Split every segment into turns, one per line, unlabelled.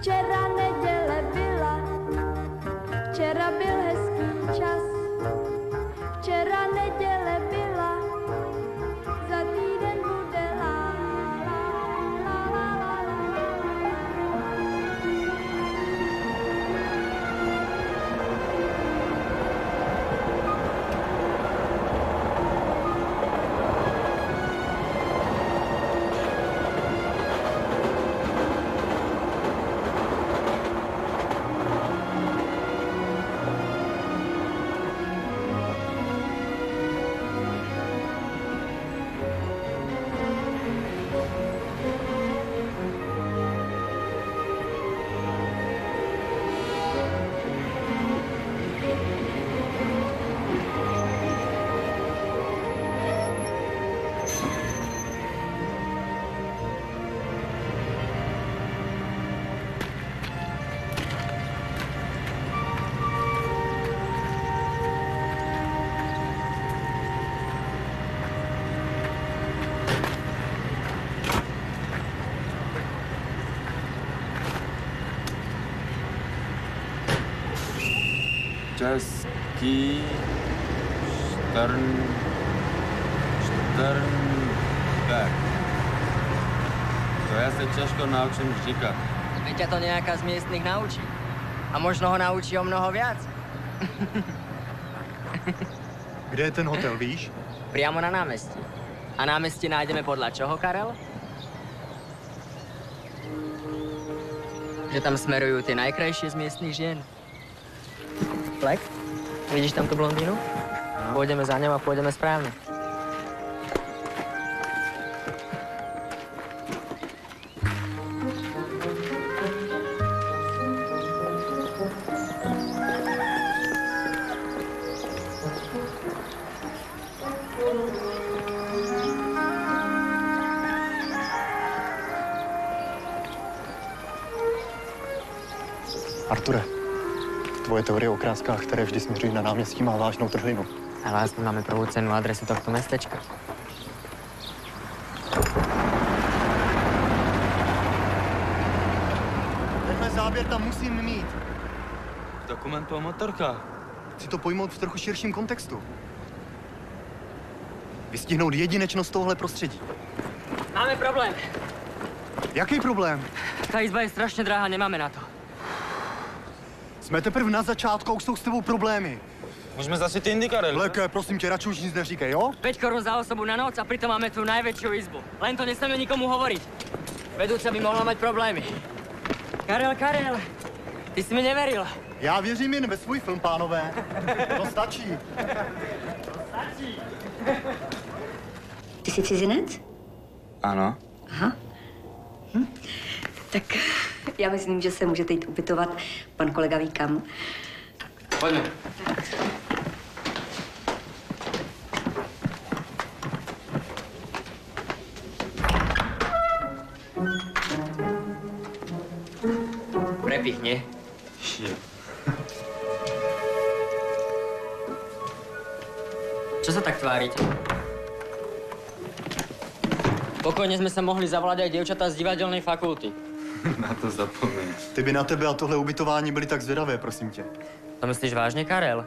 Cerrado.
Český Štern... Šternberg. To ja sa ťažko naučím říkať.
Veď ťa to nejaká z miestnych naučí. A možno ho naučí o mnoho viac.
Kde je ten hotel, víš?
Priamo na námestí. A námestí nájdeme podľa čoho, Karel? Že tam smerujú tie najkrajšie z miestnych žien. Vidíš tam tú blondínu? Pôjdeme za ňou a pôjdeme správne.
Arture, tvoje teorie o kráskách, které vždy směřují na náměstí, má vážnou trhlinu.
Ale aspoň máme prvú cenu adresu tohto mestečka.
Tenhle záběr tam musím mít.
Dokumentu o motorkách.
Chci to pojmout v trochu širším kontextu. Vystihnout jedinečnost tohle prostředí.
Máme problém.
Jaký problém?
Tá izba je strašne drahá, nemáme na to.
Jsme teprve na začátku už jsou s tebou problémy.
Môžeme zase ty Indy, Karel?
Leke, prosím tě, radši už nic neříkej, jo?
5 korún za osobu na noc a pritom máme tú najväčšiu izbu. Len to nesmieme nikomu hovoriť. Vedúca by mohla mať problémy. Karel, Karel, ty si mi neveril.
Já věřím jen ve svůj film, pánové. To stačí.
Ty jsi cizinec?
Áno.
Aha. Hm. Tak já myslím, že se můžete jít ubytovat. Pan kolega ví kam.
Poďme. Prepichne. Čo sa tak tvárite? Pokojne sme sa mohli zavolať aj dievčatá z divadelnej fakulty.
Na to zapomín.
Ty by na tebe a tohle ubytování byly tak zvědavé, prosím tě.
To myslíš vážne, Karel?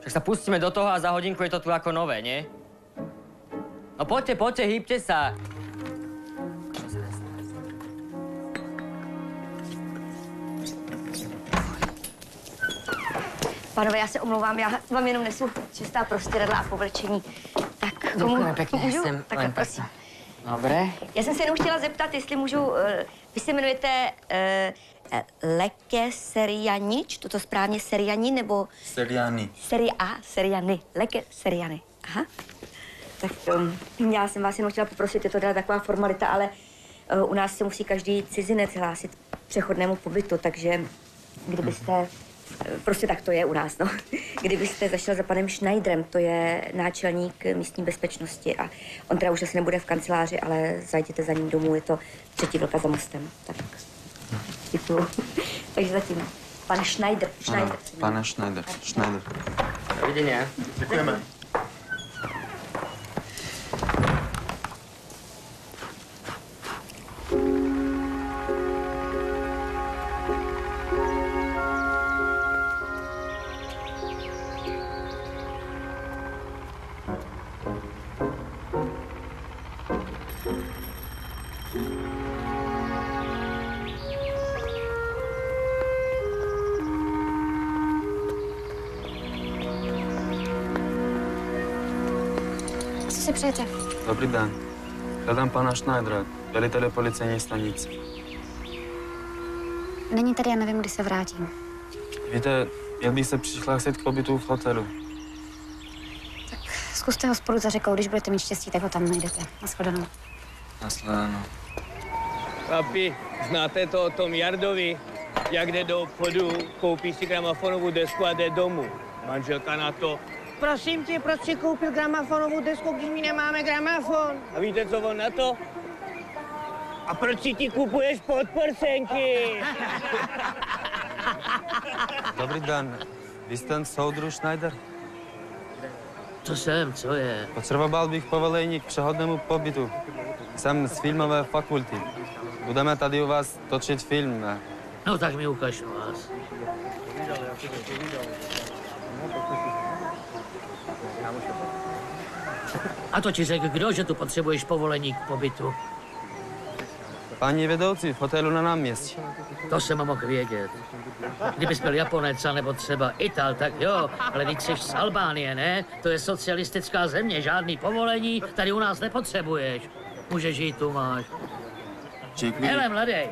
Však sa pustíme do toho a za hodinku je to tu ako nové, nie? No poďte, poďte, hýbte sa.
Pánové, já se omlouvám, já vám jenom nesu čistá prostěradla a povlečení. Tak komu
Děkujeme pěkně,
můžu?
jsem
Tak prosím.
Dobre.
Já jsem se jenom chtěla zeptat, jestli můžu, eh, vy se jmenujete uh, Leke Serianič, toto správně Seriani, nebo
Seriány.
Serie A, Seriany, Leke Seriany. Aha. Tak um, já jsem vás jenom chtěla poprosit, je to teda taková formalita, ale uh, u nás se musí každý cizinec hlásit přechodnému pobytu, takže kdybyste, eh, prostě tak to je u nás, no. Kdybyste zašel za panem Schneiderem, to je náčelník místní bezpečnosti a on teda už asi nebude v kanceláři, ale zajděte za ním domů, je to třetí vlka za mostem. Tak děkuju. takže zatím. Pan Schneider. Schneider.
Ano, pane Schneider. Schneider.
Dovidenia.
Děkujeme.
Přejete?
Dobrý den. Hledám pana Schneidera, velitele policejní stanice.
Není tady, já nevím, kdy se vrátím.
Víte, měl bych se přihlásit k pobytu v hotelu.
Zkuste ho spolu za řekou, když budete mít štěstí, tak ho tam najdete. Naschledanou.
Nasledanou.
Papi, znáte to o tom Jardovi, jak jde do obchodu, koupí si gramofonovou desku a jde domů. Manželka na to, prosím tě, proč si koupil gramofonovou desku, když my nemáme gramofon? A víte, co on na to? A proč si ti kupuješ podprsenky?
Dobrý den. Vy jste ten soudruh Schneider?
To jsem, co je?
Potřeboval bych povolení k přehodnému pobytu. Jsem z filmové fakulty. Budeme tady u vás točit film. ne?
No tak mi ukaž vás. A to ti řekl kdo, že tu potřebuješ povolení k pobytu?
Paní vedoucí v hotelu na náměstí.
To jsem mohl vědět. Kdybys byl Japonec nebo třeba Ital, tak jo, ale když jsi z Albánie, ne? To je socialistická země, žádný povolení tady u nás nepotřebuješ. Můžeš jít, tu máš.
Děkuji.
Hele, mladej,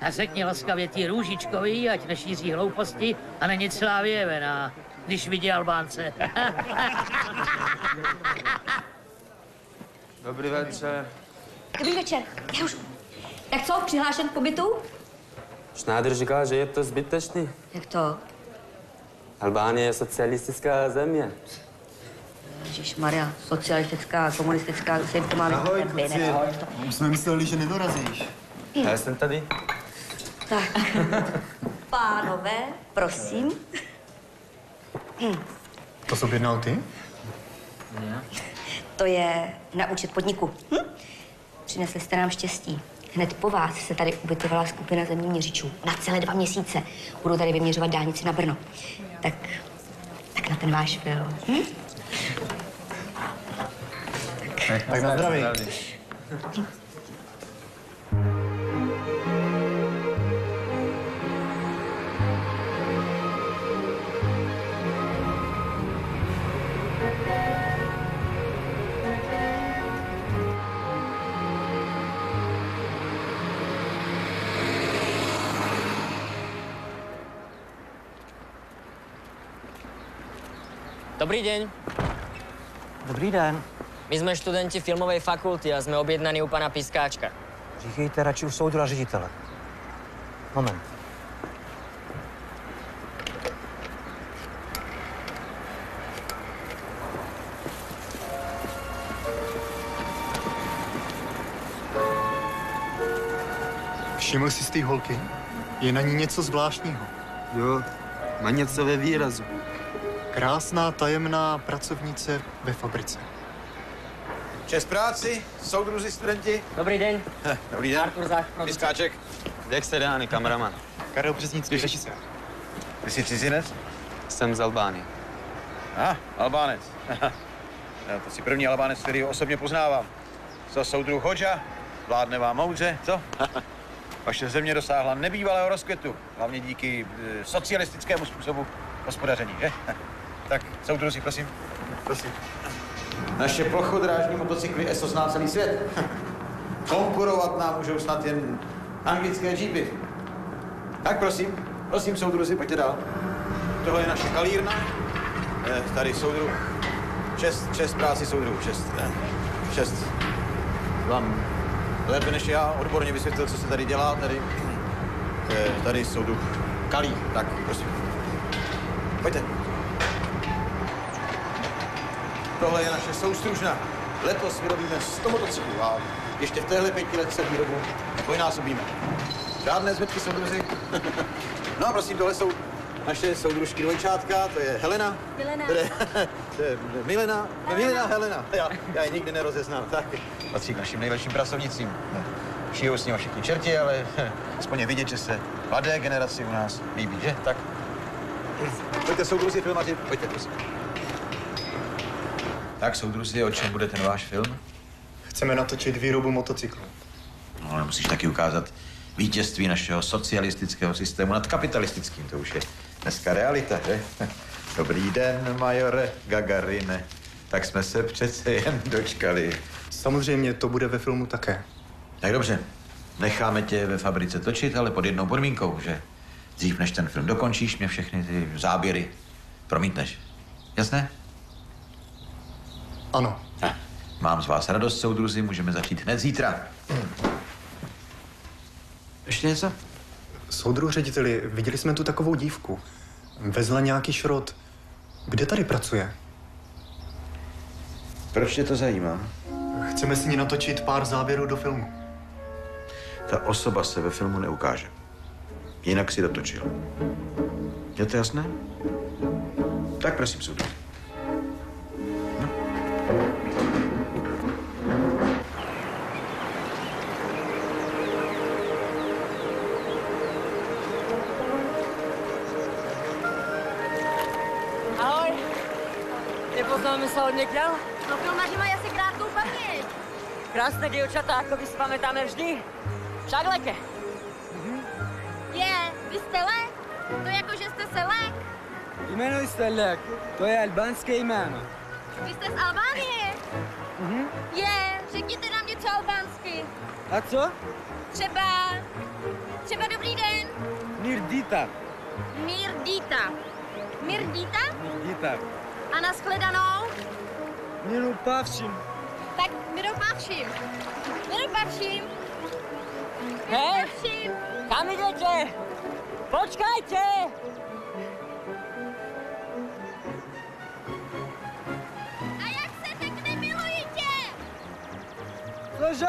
a řekni laskavě tí růžičkovi, ať nešíří hlouposti a není celá vyjevená, když vidí Albánce.
Dobrý večer.
Dobrý večer. Já už... Tak co, přihlášen k pobytu?
Schneider říká, že je to zbytečný.
Jak to?
Albánie je socialistická země.
Ježíš Maria, socialistická, komunistická, se jim to máme.
Ahoj, kluci. Už jsme mysleli, že nedorazíš.
Já jsem tady.
Tak. Pánové, prosím.
To jsi objednal ty?
To je na účet podniku. Hm? Přinesli jste nám štěstí. Hned po vás se tady ubytovala skupina zemní měřičů. Na celé dva měsíce. Budou tady vyměřovat dálnici na Brno. Tak, tak na ten váš film. Hm?
Tak na zdraví.
Dobrý deň.
Dobrý den.
My sme študenti filmovej fakulty a sme objednaní u pana Piskáčka.
Říkejte radši u soudra ředitele. Moment.
Všiml jsi z té holky? Je na ní něco zvláštního.
Jo, má něco ve výrazu.
Krásná, tajemná pracovnice ve fabrice.
Čes práci, soudruzi, studenti.
Dobrý deň.
Dobrý den.
Artur Zách.
Jak se dány, kameraman?
Karel Březnický, režisér.
Ty jsi cizinec?
Jsem z Albánie.
A, ah, Albánec. no, to jsi první Albánec, který ho osobně poznávám. Co, soudruh Hodža? Vládne vám moudře, co? Vaše země dosáhla nebývalého rozkvětu, hlavně díky e, socialistickému způsobu hospodaření, že? tak, soudruzi, prosím.
Prosím.
Naše plochodrážní motocykly ESO zná celý svět. Konkurovat nám můžou snad jen anglické jeepy. Tak prosím, prosím soudruzi, pojďte dál. Tohle je naše kalírna. Eh, tady soudruh. Čest, čest práci soudruh, čest. eh, Čest. Vám lépe než já odborně vysvětlil, co se tady dělá. Tady, eh, tady soudruh Kalí. Tak, prosím. Pojďte. Tohle je naše soustružna. Letos vyrobíme 100 motocyklů a ještě v téhle pětiletce výrobu dvojnásobíme. Žádné zmetky soudruzi. no a prosím, tohle jsou naše soudružky dvojčátka, to je Helena.
Milena.
To je, to je Milena, Milena Helena. Já, já je nikdy nerozeznám. Tak, patří k našim nejlepším pracovnicím. Šijou s ním všichni čerti, ale aspoň je vidět, že se mladé generaci u nás líbí, že? Tak. Pojďte soudruzi filmaři, pojďte, prosím. Tak, soudruzi, o čem bude ten váš film?
Chceme natočit výrobu motocyklů.
No, ale musíš taky ukázat vítězství našeho socialistického systému nad kapitalistickým. To už je dneska realita, že? Dobrý den, majore Gagarine. Tak jsme se přece jen dočkali.
Samozřejmě to bude ve filmu také.
Tak dobře, necháme tě ve fabrice točit, ale pod jednou podmínkou, že dřív než ten film dokončíš, mě všechny ty záběry promítneš. Jasné?
Ano.
Ha, Mám z vás radost, soudruzi, můžeme začít hned zítra. Ještě něco?
Soudruh řediteli, viděli jsme tu takovou dívku. Vezla nějaký šrot. Kde tady pracuje?
Proč tě to zajímá?
Chceme s ní natočit pár záběrů do filmu.
Ta osoba se ve filmu neukáže. Jinak si dotočil. Je to jasné? Tak prosím, soudruh.
Ahoj. Nepoznáme se od někde?
No filmaři mají asi krátkou paměť.
Krásné děvčata, jako vy si pamätáme vždy. Však leke.
Je, vy jste lek? To jako, že jste se lek?
Jmenuj se Lek, to je albánské jméno.
Vy jste z Albánie?
Mhm.
Je, řekněte nám něco albánsky.
A co?
Třeba, třeba dobrý den.
Mirdita.
Mirdita. Mirdita?
Mirdita.
A nashledanou?
Milu Pavšin.
Tak my dopavším. My dopavším.
Hej, kam jdete? Počkajte!
Cože?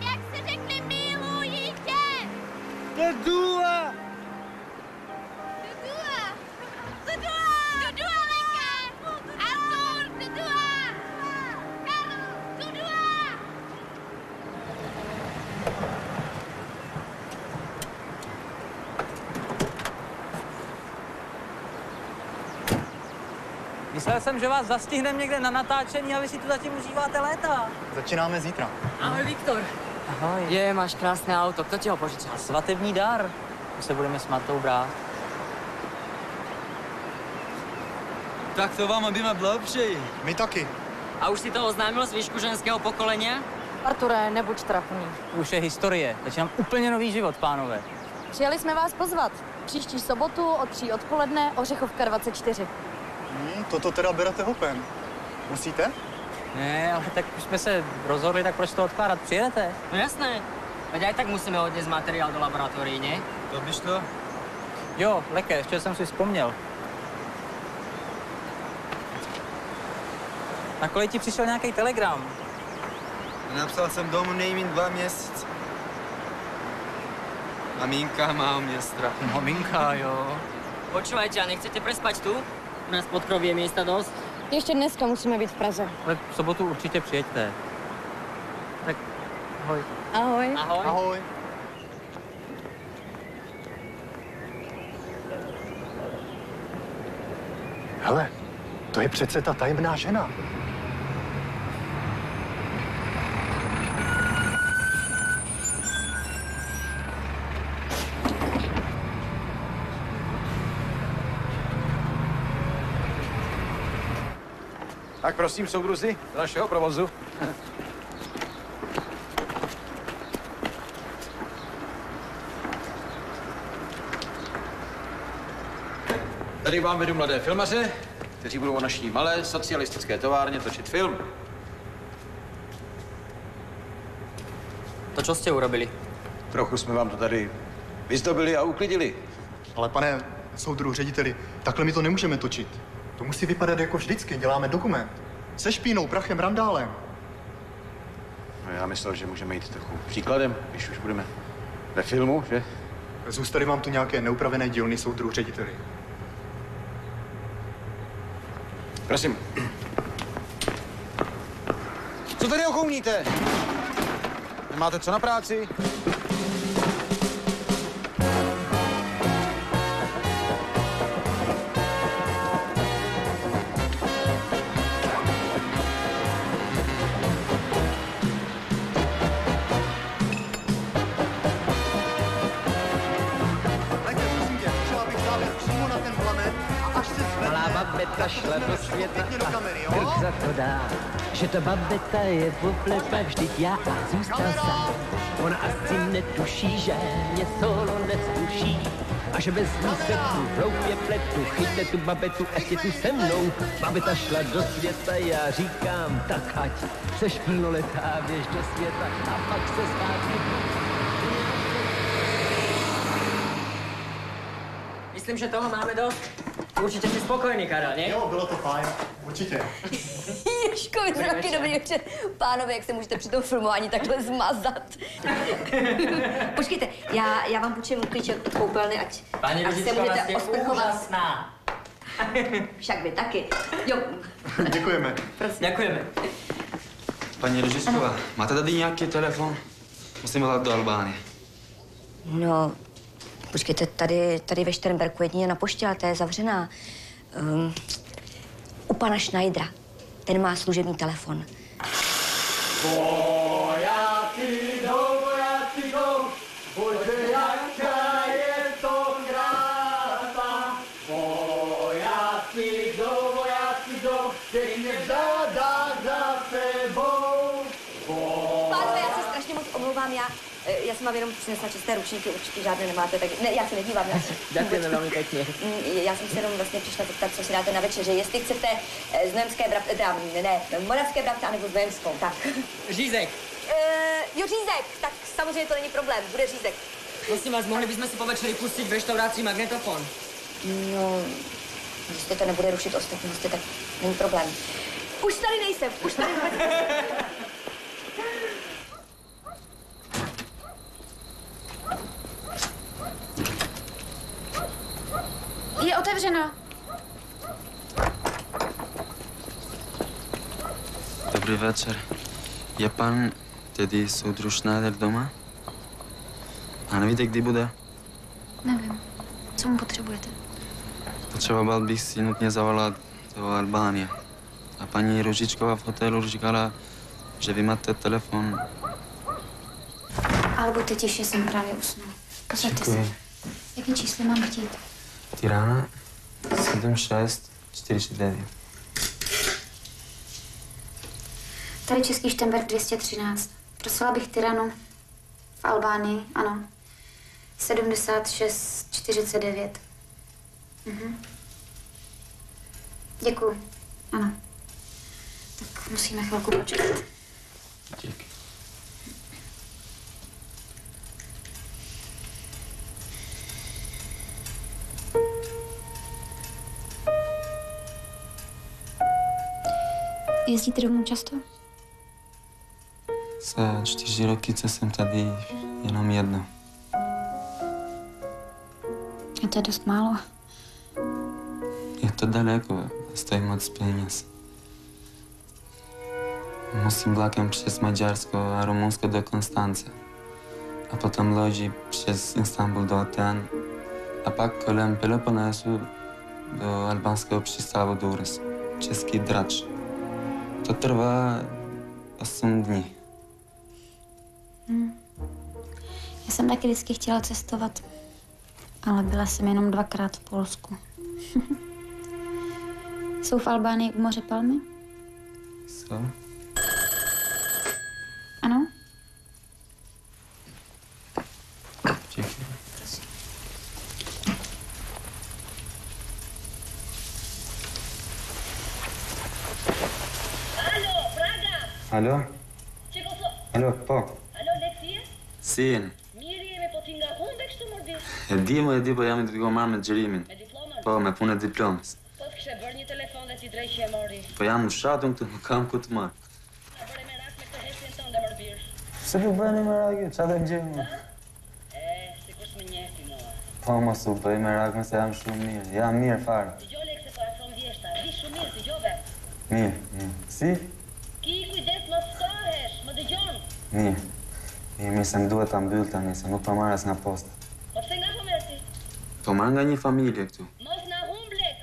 Jak se řekne milujete?
To dua.
Jsem, že vás zastihneme někde na natáčení a vy si tu zatím užíváte léta.
Začínáme zítra.
Ahoj, Viktor.
Ahoj.
Je, máš krásné auto, kdo ti ho požičal?
Svatební dar. My se budeme s Martou brát.
Tak to vám oběma blahopřeji.
My taky.
A už si to oznámil z výšku ženského pokolenia?
Arture, nebuď trapný.
Už je historie. Začínám úplně nový život, pánové.
Přijeli jsme vás pozvat. Příští sobotu od 3 odpoledne Ořechovka 24.
Hmm, toto teda berete hopem. Musíte?
Ne, ale tak už jsme se rozhodli, tak proč to odkládat? Přijedete?
No jasné. Veď aj tak musíme odniesť materiál do laboratórií, ne?
To byš to?
Jo, leke, ještě jsem si vzpomněl. Na kolej ti přišel nějaký telegram.
Napsal jsem domů nejmín dva měsíce. Maminka má o mě strach.
Maminka, jo.
Počúvajte, a nechcete prespať tu? U nás pod kroví je miesta dosť.
Ještě dneska musíme být v Praze.
Ale v sobotu určitě přijeďte. Tak, ahoj.
Ahoj.
Ahoj.
Ahoj. Hele, to je přece ta tajemná žena.
Tak prosím, soudruzi, do našeho provozu. Tady vám vedu mladé filmaře, kteří budou o naší malé socialistické továrně točit film.
To čo ste urobili?
Trochu jsme vám to tady vyzdobili a uklidili.
Ale pane soudru řediteli, takhle my to nemůžeme točit. To musí vypadat jako vždycky, děláme dokument. Se špínou, prachem, randálem.
No já myslel, že můžeme jít trochu příkladem, když už budeme ve filmu, že?
Zůstaly vám tu nějaké neupravené dílny soudru řediteli.
Prosím. Co tady ochouníte? Nemáte co na práci?
Babeta šla do světa
Pěkně do kamery,
a
jo?
Krk za to dá, že ta babeta je poplepa, vždyť já zůstal sám. Ona asi netuší, že mě solo neskuší. A že bez ní se tu v hloupě pletu, chyťte tu babetu, ať je tu se mnou. Babeta šla do světa, já říkám, tak ať se špínoletá, běž do světa a pak se zpátky
Myslím, že toho máme dost. Určite si spokojný, Karel, nie?
Jo, bylo to fajn, určitě.
Ježko, jste taky dobrý večer. Pánové, jak se můžete při tom filmování takhle zmazat. Počkejte, já, já vám půjčím klíček od koupelny, ať,
Pani
ať se můžete osprchovat. Však vy taky. Jo,
Děkujeme.
Ďakujeme.
Paní Ružičková, máte tady nějaký telefon? Musím volat do Albánie.
no, počkejte, tady, tady ve Šternberku jedině na poště, ale ta je zavřená. Um, u pana Schneidera. Ten má služební telefon.
Vojáci
já, eh, já jsem vám jenom přinesla čisté ručníky, určitě žádné nemáte, tak ne, já se nedívám. Já,
Ďakujeme veľmi pekne.
Mm, Já jsem se jenom vlastně přišla zeptat, co si dáte na večeři, jestli chcete eh, z Nojemské brabce, teda ne, moravské brabce, anebo z Nojemskou, tak.
Žízek,
Uh, jo, řízek, tak samozřejmě to není problém, bude řízek.
prosím vás, mohli bychom si po večeri pustiť v reštaurácii magnetofon?
No, jestli to nebude rušit ostatní hosty, tak není problém. Už tady nejsem, už tady nejsem.
Je otevřeno.
Dobrý večer. Je pan, tedy soudruž Schneider doma? A nevíte, kdy bude?
Nevím. Co mu potřebujete?
Potřeboval bych si nutně zavolat do Albánie. A paní Ružičková v hotelu říkala, že vy máte telefon.
Ale buďte tiše, jsem právě usnul. Posaďte se. Jaký číslo mám chtít?
Tirana 7649.
Tady Český Štemberg 213. Prosila bych Tyranu v Albánii, ano. 7649. Mhm. Děkuju. Ano. Tak musíme chvilku počkat.
Díky.
Jezdíte domů často?
Za čtyři roky, co jsem tady, jenom jedno.
A to je dost málo.
Je to daleko a stojí moc peněz. Musím vlakem přes Maďarsko a Rumunsko do Konstance. A potom loží přes Istanbul do Aten. A pak kolem Peloponésu do albánského přístavu Durrës. Český drač. To trvá 8 dní.
Hm. Já jsem taky vždycky chtěla cestovat, ale byla jsem jenom dvakrát v Polsku. Jsou v Albánii u moře palmy?
Co?
Alo? Ce koso?
Alo, po.
Alo, Lexie?
Si jeni?
Mirë jemi, po ti nga kumbe kështu mordi?
E di më e di, po jam i duke u marrë me xhirimin.
Me diplomën?
Po, me punë e diplomës.
Po të kishe bërë një telefon dhe ti drejt që e mori.
Po jam në shatun këtu, nuk kam ku të marrë.
A bëre me rak me këtë hesjen tënde mërbir.
Se po bëni me rakë, qa dhe gjejmë?
E, si kush më njefi mua.
Po, mos u bëj me rakë, se jam shumë mirë. Jam mirë fare.
Dëgjoj Lekse, po e thon vjeshta. Vi shumë mirë, dëgjove.
Mirë, mirë. Si?
Ki kujdes më ftohesh, më dëgjon.
Mirë. Mirë, mirë se më duhet ta mbyll tani, se nuk po marr as nga posta.
Po pse nga komerci?
Po marr nga një familje këtu.
Mos na humb lek.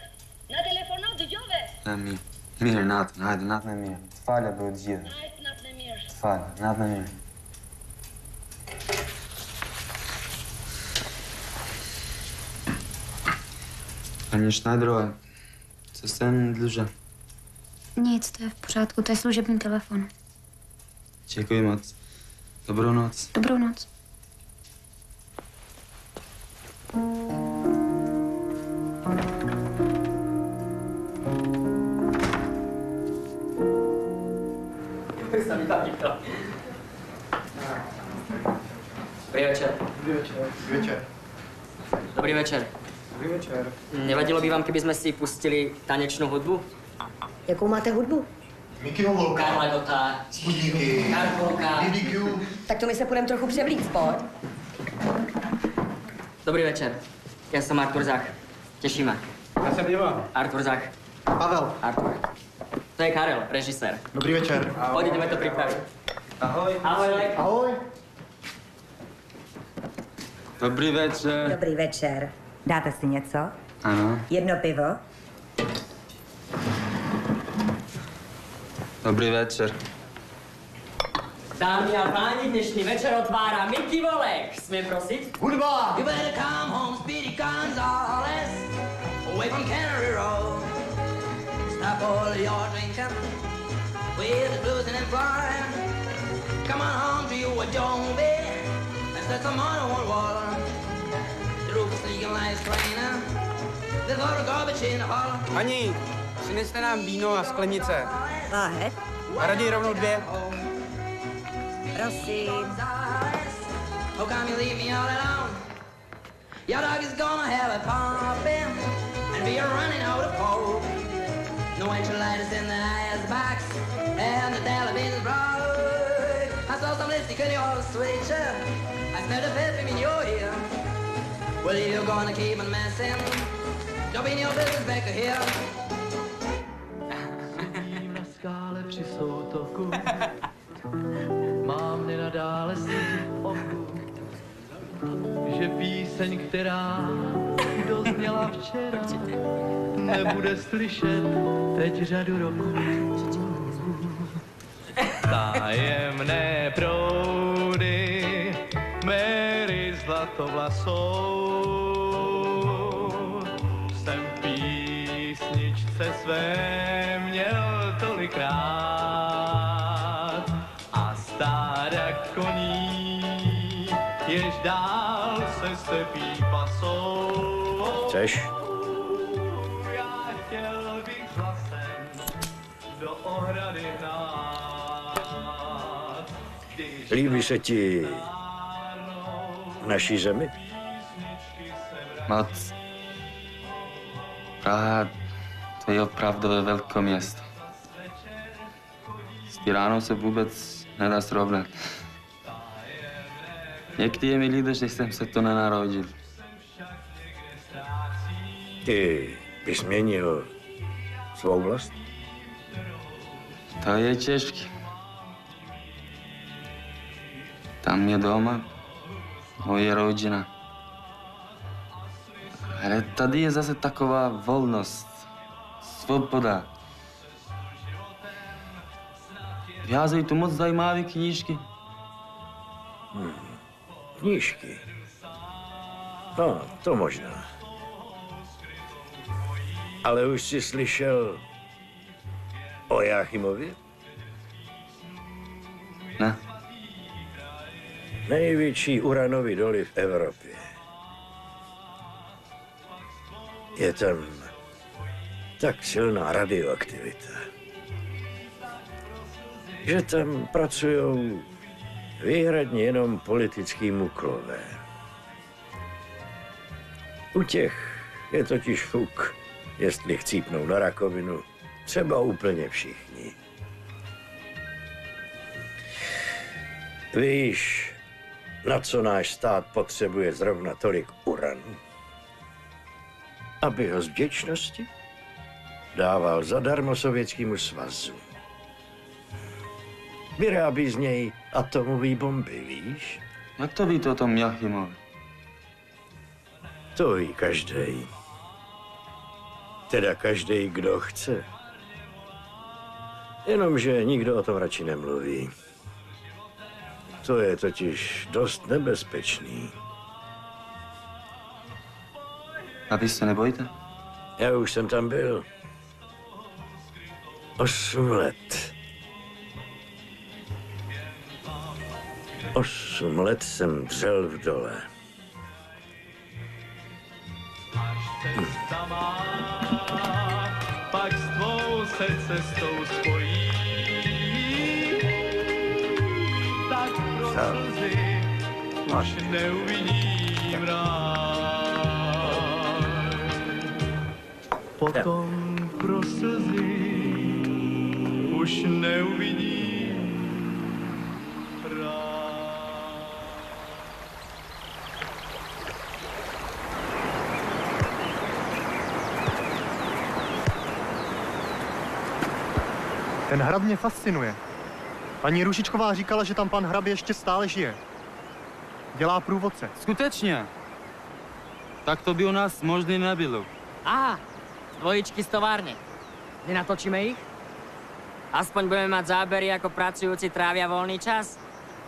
Na telefono, dëgjove.
E mirë. Mirë, natën, hajde, natën e mirë. Të falja për të gjithë.
Hajt natën e mirë.
Të falja, natën e mirë. Pani Schneiderová, co jsem dlužen?
Nic, to je v pořádku, to je
Dobrou noc.
Dobrou noc.
Dobrý večer.
Dobrý večer. Dobrý večer.
Dobrý večer.
Dobrý večer.
Nevadilo by vám, kdyby jsme si pustili tanečnou hudbu?
Jakou máte hudbu?
Mickeyho holka.
Karla Gota. Karkolka.
BBQ.
Tak to my se půjdeme trochu převlít, pojď.
Dobrý večer. Já jsem Artur Zach. Těšíme.
Já jsem Ivan.
Artur Zach.
Pavel.
Artur. To je Karel, režisér.
Dobrý večer.
Pojď, jdeme to připravit.
Ahoj.
Ahoj.
Ahoj.
Dobrý večer.
Dobrý večer. Dáte si něco?
Ano.
Jedno pivo?
Dobrý večer.
Dámy a páni, dnešní večer otvárá Mickey Volek. Smím prosit?
Hudba!
You better come home, Speedy Gonzales, away from Cannery Road. Stop all your drinking with the blues and flying. Come on home to you, Adobe, and set some on the wall. The roof is leaking like a strainer. There's a lot of garbage in the hall.
Paní, přineste nám víno a sklenice.
Láhev?
A raději rovnou dvě.
Prosím.
How come you leave me all alone? Your dog is gonna have a pumping and be running out of coke. No enchiladas in the ice box and the television's broke. I saw some lipstick in your switcher. I smelled a perfume in your ear. Well, if you're gonna keep on messing, don't be in your business back here.
Při soutoku, mám nenadále slzy v oku, že píseň, která dozněla včera, nebude slyšet teď řadu roků. Tajemné proudy Mary zlatovlasou jsem písničce své tolikrát a stáda koní, jež dál se stepí pasou.
Chceš?
Já chtěl bych hlasem do ohrady když
Líbí se ti v naší zemi?
Moc. Praha, to je opravdové velké město. S Tiránou se vůbec nedá srovnat. Někdy je mi líto, že jsem se to nenarodil.
Ty bys změnil svou vlast?
To je těžké. Tam je doma, moje rodina. Ale tady je zase taková volnost, svoboda. Vyházejí tu moc zajímavé knížky.
Hmm. Knížky. No, to možná. Ale už jsi slyšel o Jáchymovi?
Ne.
Největší uranový doly v Evropě. Je tam tak silná radioaktivita, že tam pracují výhradně jenom politický muklové. U těch je totiž fuk, jestli chcípnou na rakovinu, třeba úplně všichni. Víš, na co náš stát potřebuje zrovna tolik uranu? Aby ho z vděčnosti dával zadarmo Sovětskému svazu. Vyrábí z něj atomové bomby, víš?
Jak to víte o tom Jachimovi?
To ví každý. Teda každý, kdo chce. Jenomže nikdo o tom radši nemluví. To je totiž dost nebezpečný.
A vy se nebojíte?
Já už jsem tam byl. Osm let. Osm let jsem dřel v dole.
Má, pak s tvou se cestou spojí. Tak pro slzy už neuvidím ráj. Potom pro slzy už neuvidím
Ten hrad mě fascinuje. Paní Rušičková říkala, že tam pan hrab ještě stále žije. Dělá průvodce.
Skutečně? Tak to by u nás možný nebylo.
Aha, dvojičky z továrne. Nenatočíme ich? Aspoň budeme mať zábery, ako pracujúci trávia voľný čas.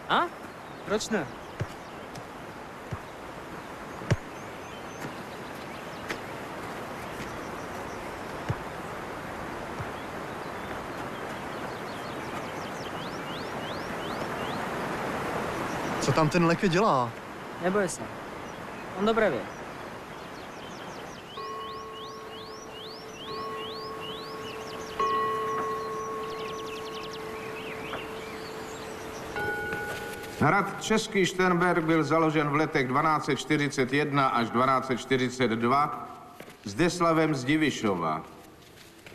A?
Proč ne?
Co tam ten leke dělá?
Neboj sa. On dobre vie.
Hrad Český Šternberg byl založen v letech 1241 až 1242 Zdeslavem z Divišova,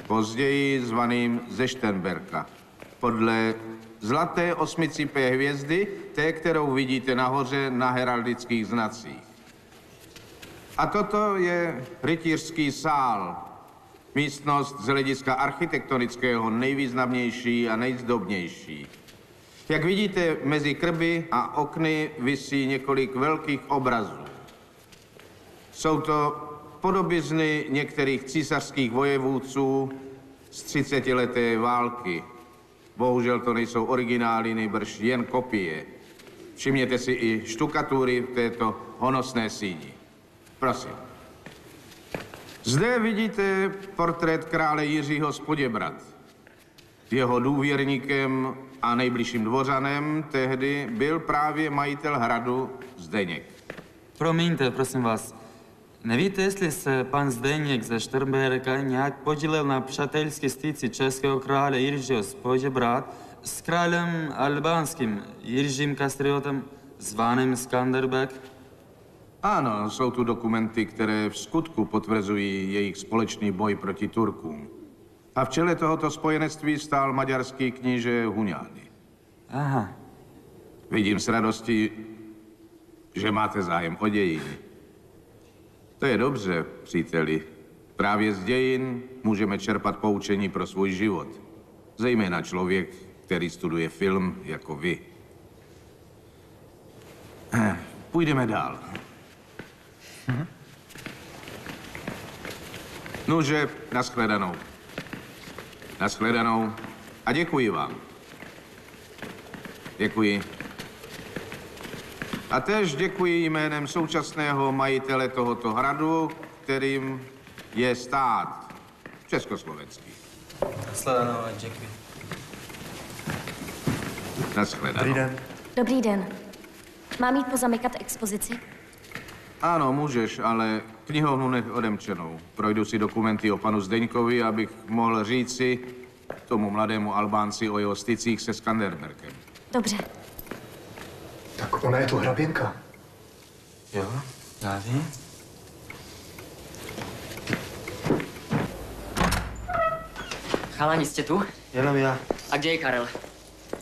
později zvaným ze Šternberka, podle zlaté osmicipé hvězdy, té, kterou vidíte nahoře na heraldických znacích. A toto je rytířský sál, místnost z hlediska architektonického nejvýznamnější a nejzdobnější. Jak vidíte, mezi krby a okny visí několik velkých obrazů. Jsou to podobizny některých císařských vojevůdců z 30-leté války. Bohužel to nejsou originály, nejbrž jen kopie. Všimněte si i štukatury v této honosné síni. Prosím. Zde vidíte portrét krále Jiřího z Poděbrat. Jeho důvěrníkem a nejbližším dvořanem tehdy byl právě majitel hradu Zdeněk.
Promiňte, prosím vás. Nevíte, jestli se pan Zdeněk ze Šternberka nějak podílel na přátelské styci českého krále Jiřího z Poděbrat s králem albánským Jiřím Kastriotem, zvaným Skanderbeg?
Ano, jsou tu dokumenty, které v skutku potvrzují jejich společný boj proti Turkům. A v čele tohoto spojenectví stál maďarský kníže Huňány.
Aha.
Vidím s radostí, že máte zájem o dějiny. To je dobře, příteli. Právě z dějin můžeme čerpat poučení pro svůj život. Zejména člověk, který studuje film jako vy. Eh, Půjdeme dál. Nože, nashledanou. Nashledanou. A děkuji vám. Děkuji. A též děkuji jménem současného majitele tohoto hradu, kterým je stát Československý.
Sledanou, děkuji.
Naschledanou.
Dobrý den. Mám jít pozamykat expozici?
Ano, můžeš, ale knihovnu nech odemčenou. Projdu si dokumenty o panu Zdeňkovi, abych mohl říci tomu mladému Albánci o jeho stycích se Skanderberkem.
Dobře.
Tak ona je tu hraběnka.
Jo, já vím.
Chalani, ste tu?
Jenom já.
A kde je Karel?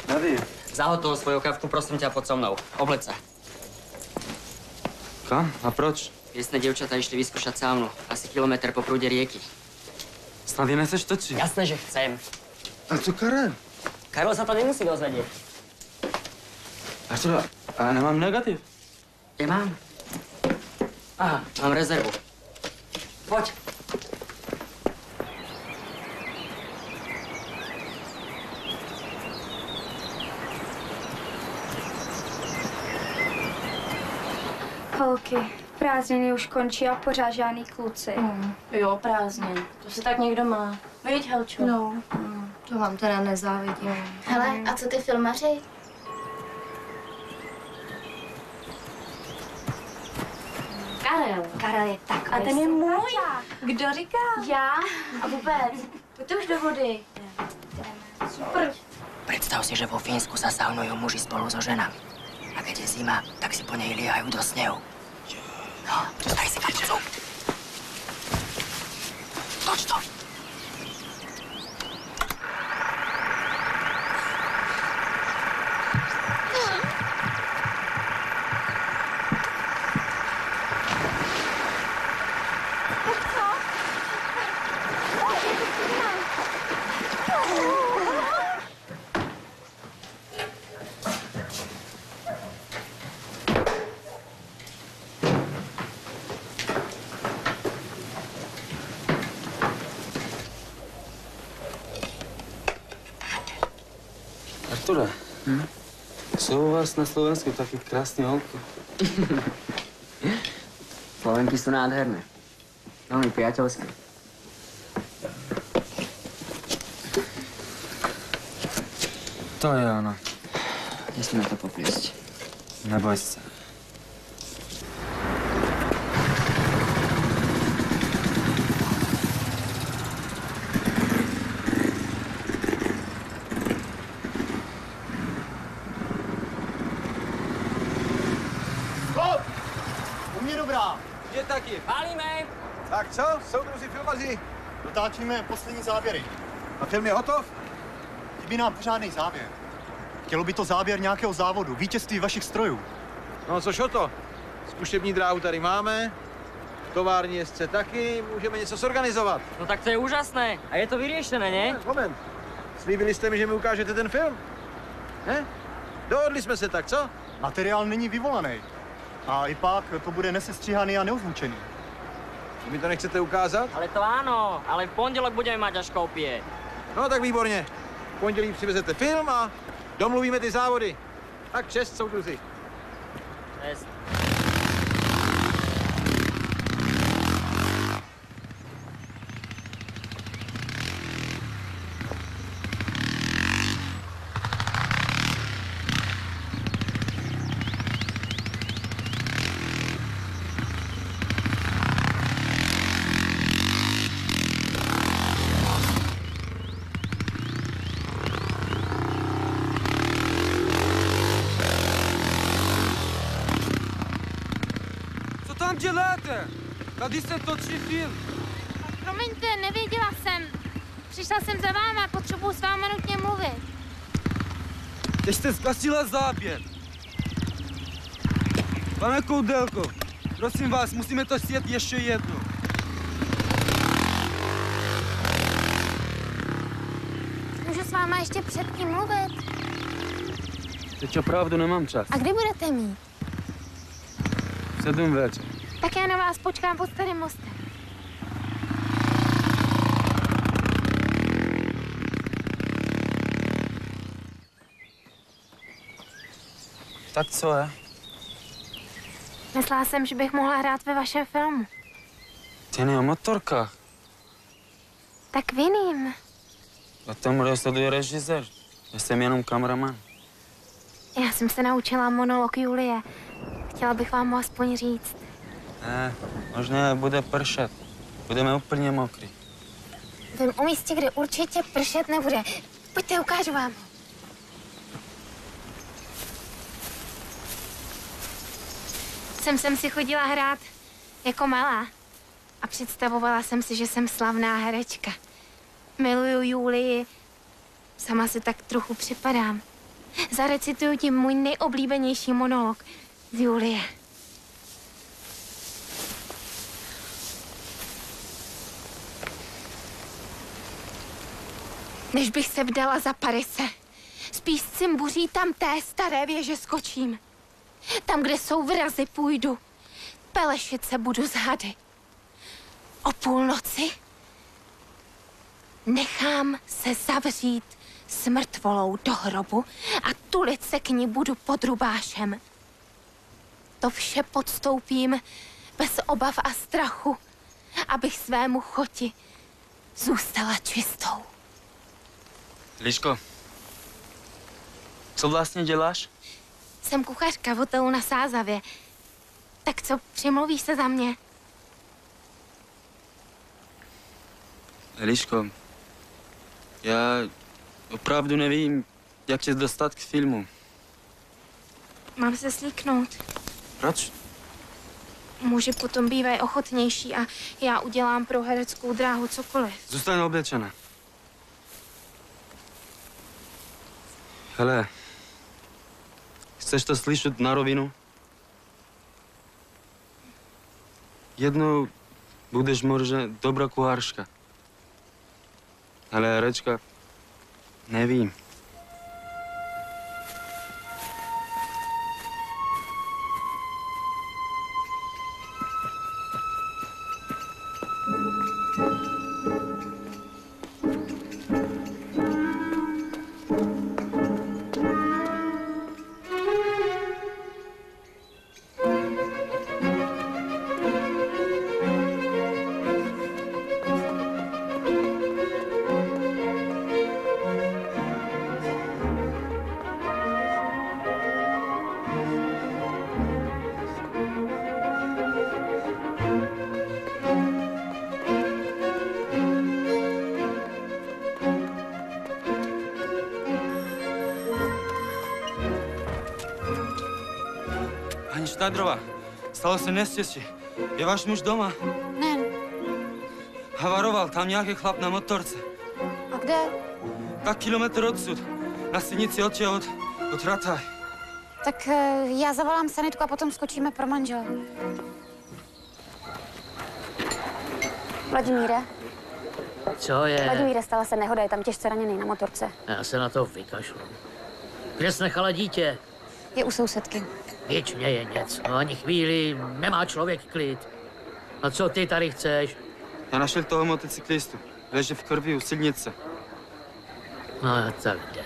Nevím.
Zahod toho svojou kavku, prosím ťa, pod so mnou. Obleď sa.
Kam? A proč?
Piesné dievčatá išli vyskúšať saunu. Asi kilometr po prúde rieky.
Snad je nechceš točit?
Jasné, že chcem.
A co Karel?
Karel sa to nemusí dozvedieť.
A co? A nemám negativ.
Ja mám. Aha, mám rezervu. Poď.
Holky, prázdniny už končí a pořád žádný kluci.
Mm. Jo, prázdně. To se tak někdo má. Víď, Helčo?
No.
Mm. To vám teda nezávidím.
Hele, a co ty filmaři?
Karel.
Karel je tak.
A ten je můj. Kdo říká?
Já?
A vůbec. Pojďte už do vody. Super.
Predstav si, že vo Fínsku sa saunujú muži spolu so ženami. A keď je zima, tak si po nej liehajú do snehu. No, daj si kapcu. Toč to.
Artura, hm? jsou u vás na Slovensku taky krásné holky?
Slovenky sú nádherné. Veľmi priateľské.
To je ono.
Nesmíme to popliesť.
Neboj se.
Stop! U mě dobrá.
Je taky.
Pálíme!
Tak co, soudruzi filmaři?
Dotáčíme poslední záběry.
A film je hotov?
Chybí nám pořádný záběr. Chtělo by to záběr nějakého závodu, vítězství vašich strojů.
No což o to? Zkušební dráhu tady máme, tovární jezdce taky, můžeme něco zorganizovat.
No tak to je úžasné. A je to vyriešené, ne?
Moment. Slíbili jste mi, že mi ukážete ten film? Ne? Dohodli jsme se tak, co?
Materiál není vyvolaný. A i pak to bude nesestříhaný a neozvučený.
Vy mi to nechcete ukázat?
Ale to áno, ale v pondelok budeme mať až kópie.
No tak výborně. V pondělí přivezete film a domluvíme ty závody. Tak čest, soudruzi.
Čest.
Tady se točí film.
Promiňte, nevěděla jsem. Přišla jsem za váma, potřebuji s váma nutně mluvit.
Teď jste zgasila záběr. Pane Koudelko, prosím vás, musíme to sjet ještě jednou.
Můžu s váma ještě předtím mluvit?
Teď opravdu nemám čas.
A kdy budete mít?
V sedm večer.
Tak já na vás počkám pod starým mostem.
Tak co je?
Myslela jsem, že bych mohla hrát ve vašem filmu.
Ty ne o motorkách.
Tak v jiným.
O tom rozhoduje režisér. Já jsem jenom kameraman.
Já jsem se naučila monolog Julie. Chtěla bych vám ho aspoň říct.
Ne, možná bude pršet. Budeme úplně mokrý.
Vím o místě, kde určitě pršet nebude. Pojďte, ukážu vám. Sem jsem si chodila hrát jako malá a představovala jsem si, že jsem slavná herečka. Miluju Julii, sama si tak trochu připadám. Zarecituju ti můj nejoblíbenější monolog z Julie. Než bych se vdala za Parise, s píscem buří tam té staré věže skočím. Tam, kde jsou vrazy, půjdu. Pelešit se budu z hady. O půlnoci nechám se zavřít s mrtvolou do hrobu a tulit se k ní budu pod rubášem. To vše podstoupím bez obav a strachu, abych svému choti zůstala čistou.
Liško, co vlastně děláš?
Jsem kuchařka v hotelu na Sázavě. Tak co, přimluvíš se za mě?
Liško, já opravdu nevím, jak tě dostat k filmu.
Mám se slíknout.
Proč?
Muži potom bývají ochotnější a já udělám pro hereckou dráhu cokoliv.
Zůstaň oblečená. Hele, chceš to slyšet na rovinu? Jednou budeš možná dobrá kuchařka. Ale herečka, nevím. Se nestěstí. Je váš muž doma?
Ne.
Havaroval, tam nějaký chlap na motorce.
A kde?
Tak kilometr odsud, na silnici odče od, od Rataj.
Tak eh, já zavolám sanitku a potom skočíme pro manžela. Vladimíre,
Co je?
Vladimíre, stala se nehoda, je tam těžce raněný na motorce.
Já se na to vykašlu. Kde jsi nechala dítě?
Je u sousedky.
Věčně je něco. Ani chvíli nemá člověk klid. A co ty tady chceš?
Já našel toho motocyklistu. Leží v krvi u silnice.
No, tak jdem.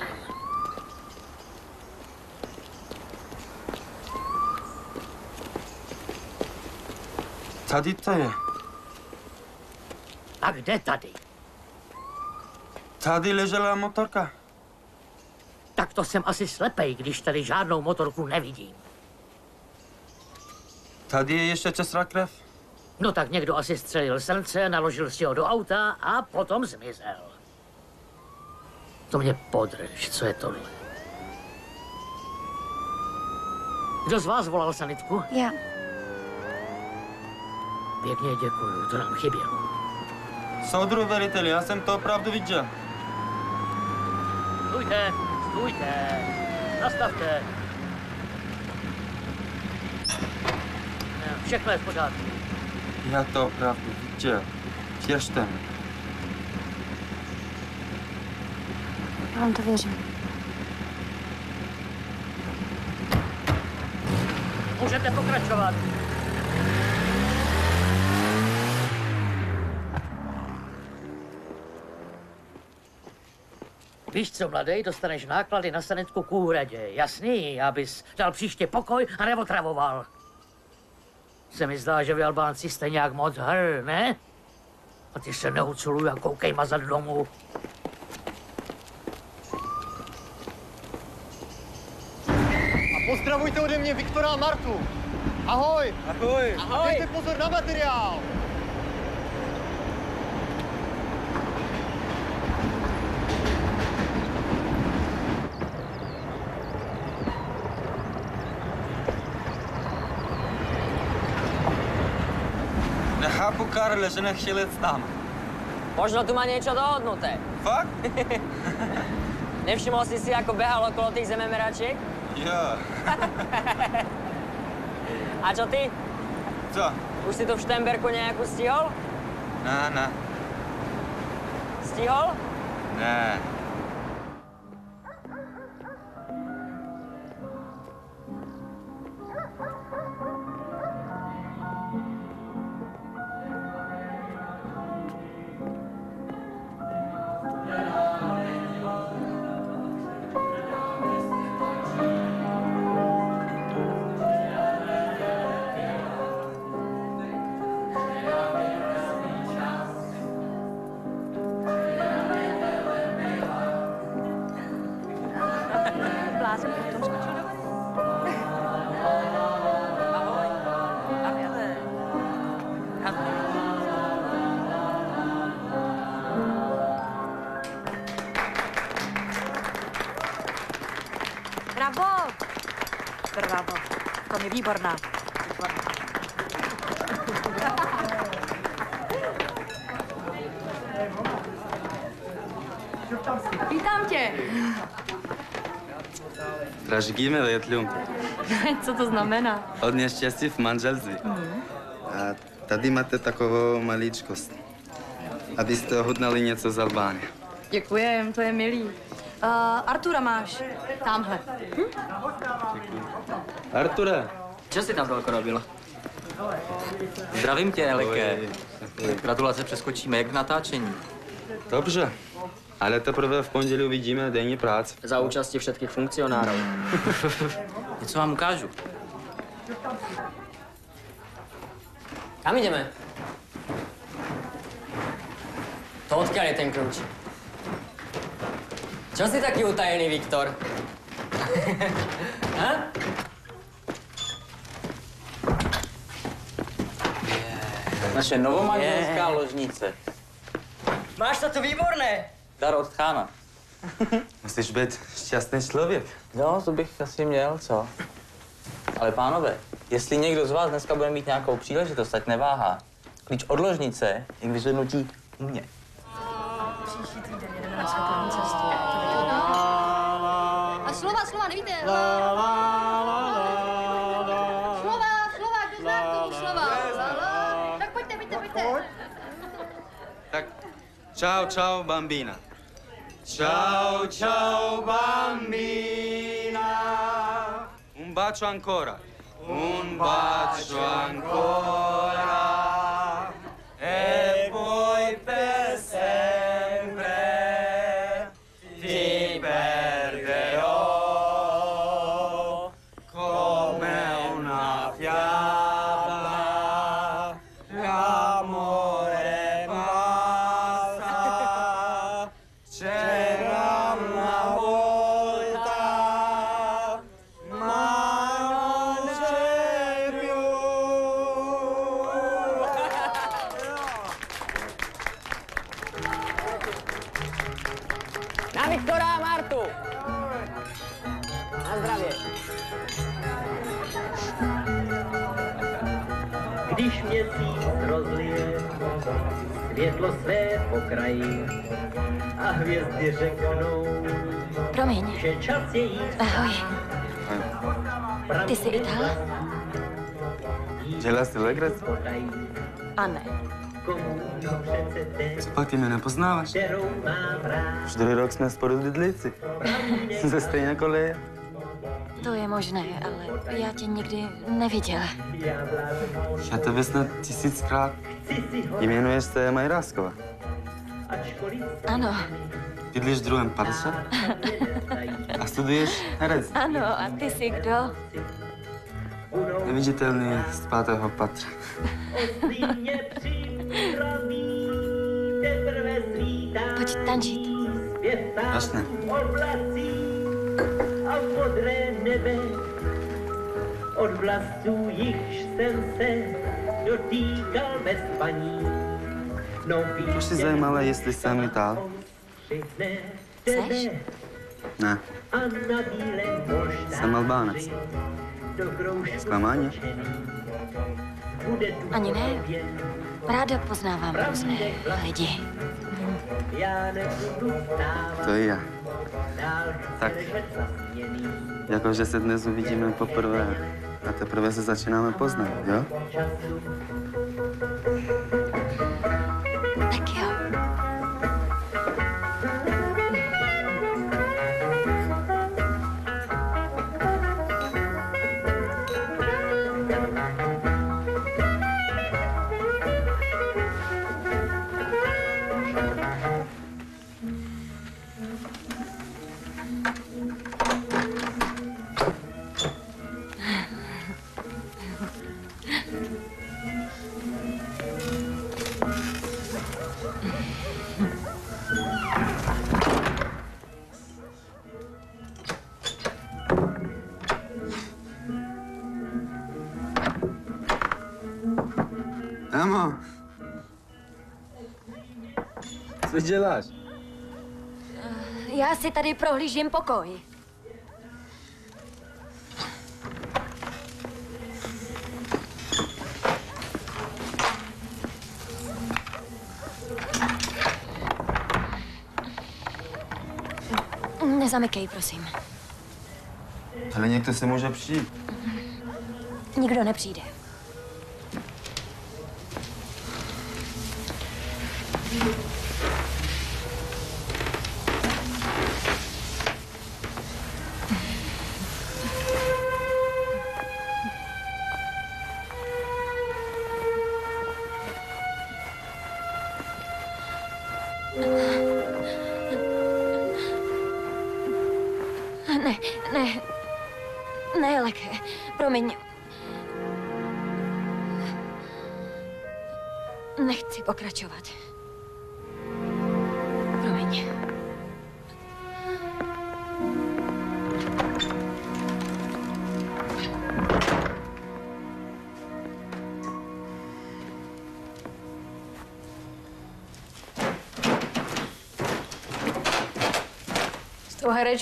Tady to je.
A kde tady?
Tady ležela motorka.
Tak to jsem asi slepej, když tady žádnou motorku nevidím.
Tady je ještě čerstvá krev.
No tak někdo asi střelil srdce, naložil si ho do auta a potom zmizel. To mě podrž, co je tohle? Kdo z vás volal sanitku?
Já.
Pěkně děkuju, to nám chybělo.
Soudru veliteli, já jsem to opravdu viděl.
Stůjte, stůjte, nastavte. Všechno je v pořádku.
Já to opravdu viděl. Věřte mi.
Já vám to věřím.
Můžete pokračovat. Víš co, mladej, dostaneš náklady na sanitku k úhradě. Jasný, abys dal příště pokoj a neotravoval. Se mi zdá, že vy Albánci jste nějak moc hr, ne? A ty se neuculuj a koukej mazat domů.
Pozdravujte ode mě Viktora a Martu. Ahoj.
Ahoj. Ahoj.
Dejte pozor na materiál.
Karle, že nechtěl jet tam.
Možno tu má niečo dohodnuté.
Fakt?
Nevšimol si si, ako behal okolo tých zememeračiek?
Jo.
A čo ty?
Co?
Už si to v Štemberku nejakú stihol?
Ne, ne.
Stihol?
Ne. Dražíme větlům.
Co to znamená?
Hodně štěstí v manželství. A tady máte takovou maličkost. Abyste ohutnali něco z Albánie.
Děkujem, to je milý. Uh, Artura máš. Tamhle. Hm?
Arture.
Čo si tam toľko robil?
Zdravím tě, Elike. Gratulace přeskočíme, jak k natáčení.
Dobře. Ale teprve v pondělí uvidíme denní práci.
Za účasti všetkých funkcionárov.
Něco vám ukážu.
Kam ideme? To odkiaľ je ten kľúč? Čo si taký utajený, Viktor? ha?
Naše novomanželská ložnice.
Máš to tu výborné.
Dar od chána.
Musíš být šťastný člověk.
Jo, to bych asi měl, co? Ale pánové, jestli někdo z vás dneska bude mít nějakou příležitost, ať neváhá. Klíč od ložnice je k vyzvednutí u mě.
Příští týden jedeme na cestu.
A slova, slova, nevíte? Slova, slova, kdo zná k tomu slova? Tak pojďte, pojďte, pojďte.
Tak čau, čau, bambina. Ciao, ciao bambina. Un bacio ancora. Un bacio ancora. E
hvězdy řeknou,
Promiň.
že čas je jít.
Ahoj. Ty jsi Ital?
Dělá si legraci?
A ne.
Co pak ty mě nepoznáváš? Čtyři rok jsme spolu v Lidlici. Ze stejné koleje.
To je možné, ale já tě nikdy neviděla.
Já tebe snad tisíckrát. Jmenuješ se Majráskova.
Ano,
Bydlíš v druhém patře a studuješ herec.
ano, a ty jsi kdo?
Neviditelný z pátého patra.
Pojď tančit.
Jasně.
a modré nebe
od vlasů již jsem se dotýkal bez paní. No
Už si zajímala, jestli jsem Ital?
Chceš?
Ne, jsem Albánec. Zklamání?
Ani ne. Ráda poznávám různé lidi.
To i já. Tak, jakože se dnes uvidíme poprvé a teprve se začínáme poznat,
jo?
Děláš?
Já si tady prohlížím pokoj. Nezamykej, prosím.
Ale někdo se může přijít.
Nikdo nepřijde.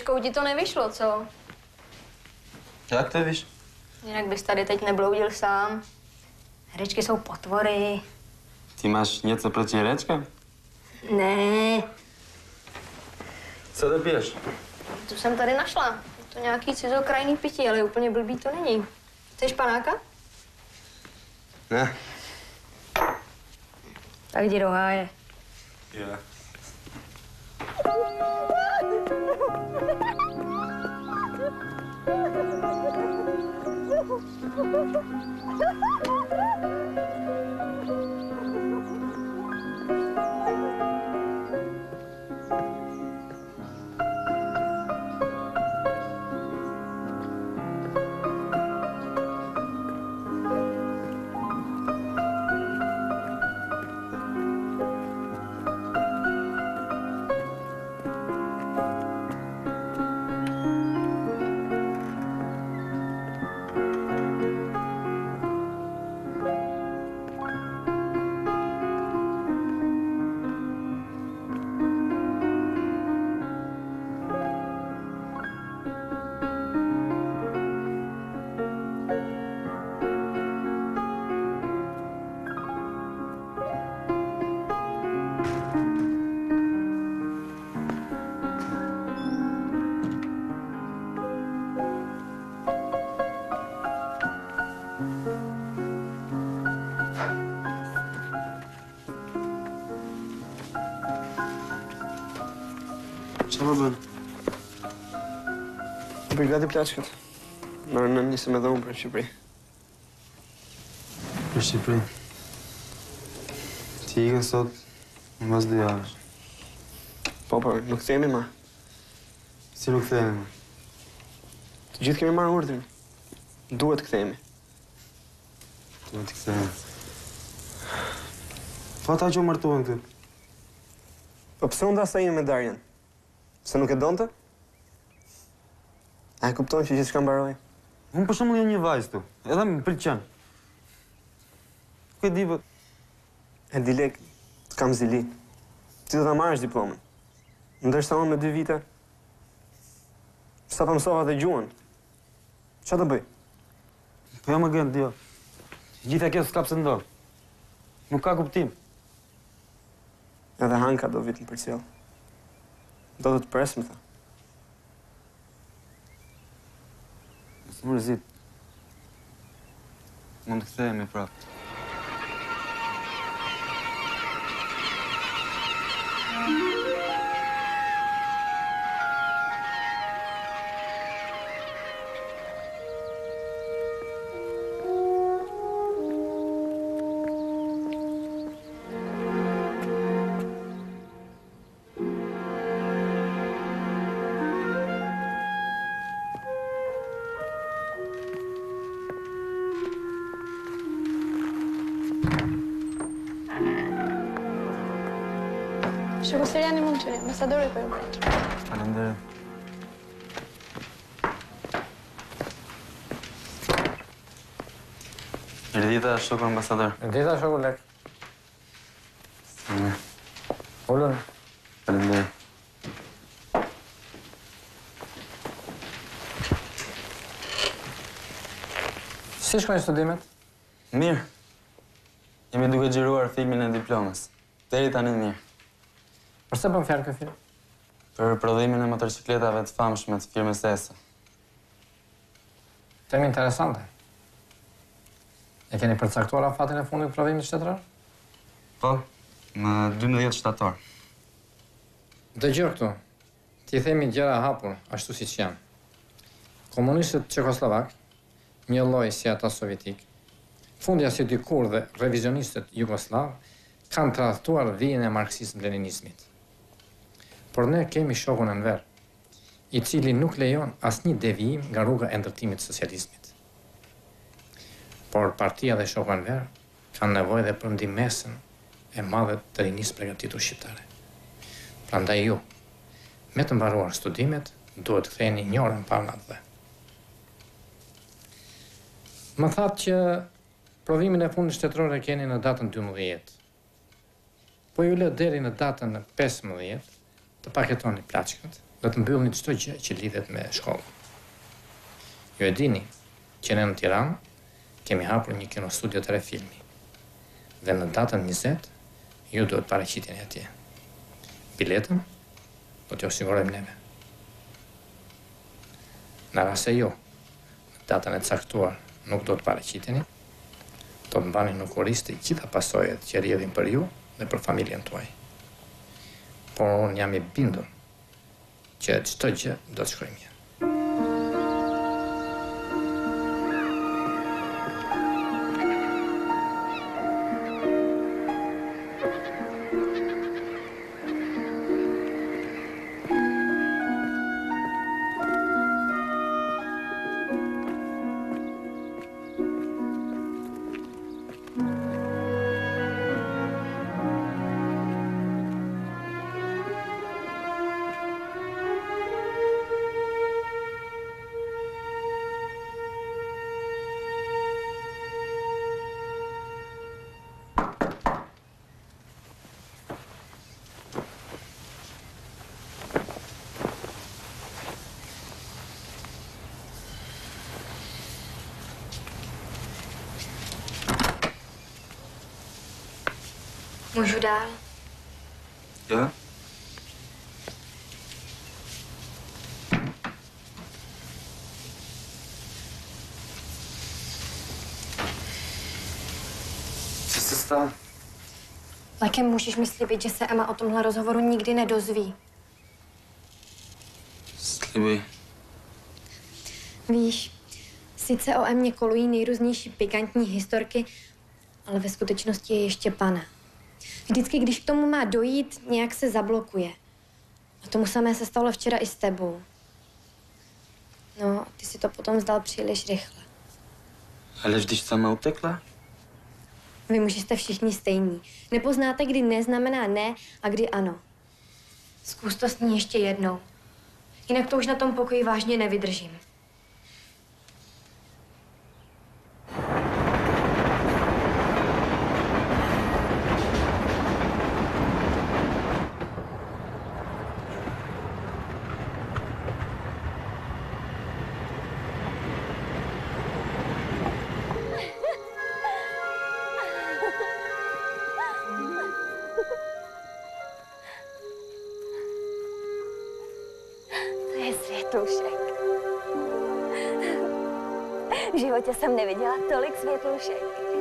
Herečkou ti to nevyšlo, co?
Jak to víš?
Jinak bys tady teď nebloudil sám. Herečky jsou potvory.
Ty máš něco proti herečkám?
Ne,
Co to piješ?
to jsem tady našla. Je to nějaký cizokrajný pití, ale úplně blbý to není. Chceš panáka?
Ne.
Tak jdi do háje.
Ha
ha ha! Sa më bën? Bëj gati plaçkët. Në në
njësë me dhe unë për Shqipëri. Për Shqipëri. Ti ikën sot në
mas dy javësh. Po, po, nuk të jemi marë.
Si nuk të jemi?
Të gjithë kemi marë urdrin. Duhet të këthejemi.
Duhet të këthejemi. Po ata që martuhen këtë?
Po pse unë da sa jemi me Darjen? Se nuk e donte? A e kupton që gjithë shka
mbaroj? Unë për shumë një një vajzë tu, edhe më pëlqen. Nuk di për...
E dilek, të kam zili. Ti do të marrësh diplomën. Ndërsa unë me dy vite, sa të mësova dhe gjuën. Qa të bëj?
Po jo më gëndë, dio. Gjitha kjo s'ka se ndorë. Nuk ka kuptim.
Edhe Hanka do vitë në për cilë. Do të të presë, më tha.
Mos më rëzit. Mund të kthehemi prapë.
Ambasadori për mbret.
Faleminderit. Erdita shoku ambasador.
Erdita shoku lek.
Mirë.
Ullën.
Faleminderit.
Si shkojnë studimet?
Mirë. Jemi duke xhiruar filmin e diplomës. Deri tani mirë.
Përse bën fjalë ky film?
Për prodhimin e motorcikletave të famshme të firmës ESA.
Temë interesante. E keni përcaktuar afatin e fundit të prodhimit shtetëror?
Po, më 12 shtator.
Dëgjoj këtu. Ti themi gjëra hapur, ashtu siç janë. Komunistët Çekoslovak, një lloj si ata sovjetik, fundja si dy kur dhe revizionistët jugoslav kanë tradhtuar vijën e marksizm-leninizmit. Por ne kemi shokun Enver, i cili nuk lejon asnjë devijim nga rruga e ndërtimit socializmit. Por partia dhe shoku Enver kanë nevojë dhe për ndihmesën e madhe të rinisë përgatitur shqiptare. Prandaj ju, me të mbaruar studimet, duhet të ktheheni një orë më parë natëve. Më thatë që provimin e fundit shtetëror e keni në datën 12. Po ju lë deri në datën 15 të paketoni plaçkat dhe të mbyllni çdo gjë që lidhet me shkollën. Ju e dini që ne në Tiranë kemi hapur një kino studio të re filmi. Dhe në datën 20 ju duhet paraqiteni atje. Biletën do t'ju sigurojmë neve. Në rast se ju, në datën e caktuar nuk do të paraqiteni, do të mbani në kurrisë të gjitha pasojat që rrjedhin për ju dhe për familjen tuaj. Por unë jam i bindur që çdo gjë do të shkojë mirë.
Můžu dál?
Jo? Co se stalo?
Lekem můžeš mi slíbit, že se Emma o tomhle rozhovoru nikdy nedozví.
Slibuji.
Víš, sice o Emě kolují nejrůznější pikantní historky, ale ve skutečnosti je ještě pana. Vždycky, když k tomu má dojít, nějak se zablokuje. A tomu samé se stalo včera i s tebou. No, ty si to potom vzdal příliš rychle.
Ale když sama utekla?
Vy muži jste všichni stejní. Nepoznáte, kdy ne znamená ne a kdy ano. Zkus to s ní ještě jednou. Jinak to už na tom pokoji vážně nevydržím.
Životě jsem neviděla tolik světlušek.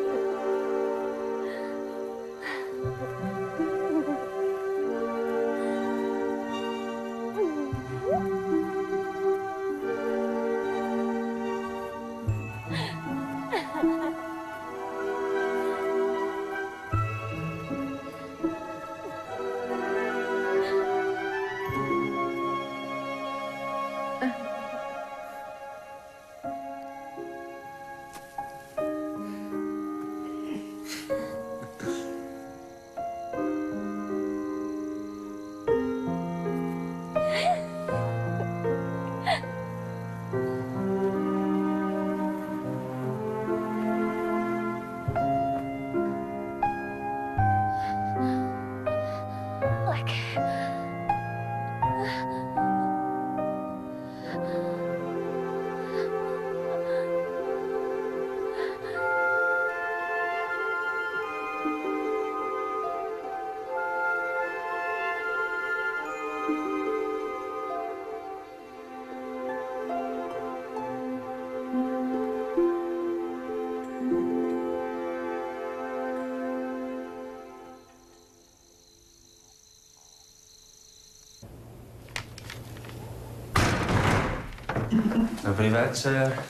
Dobrý večer.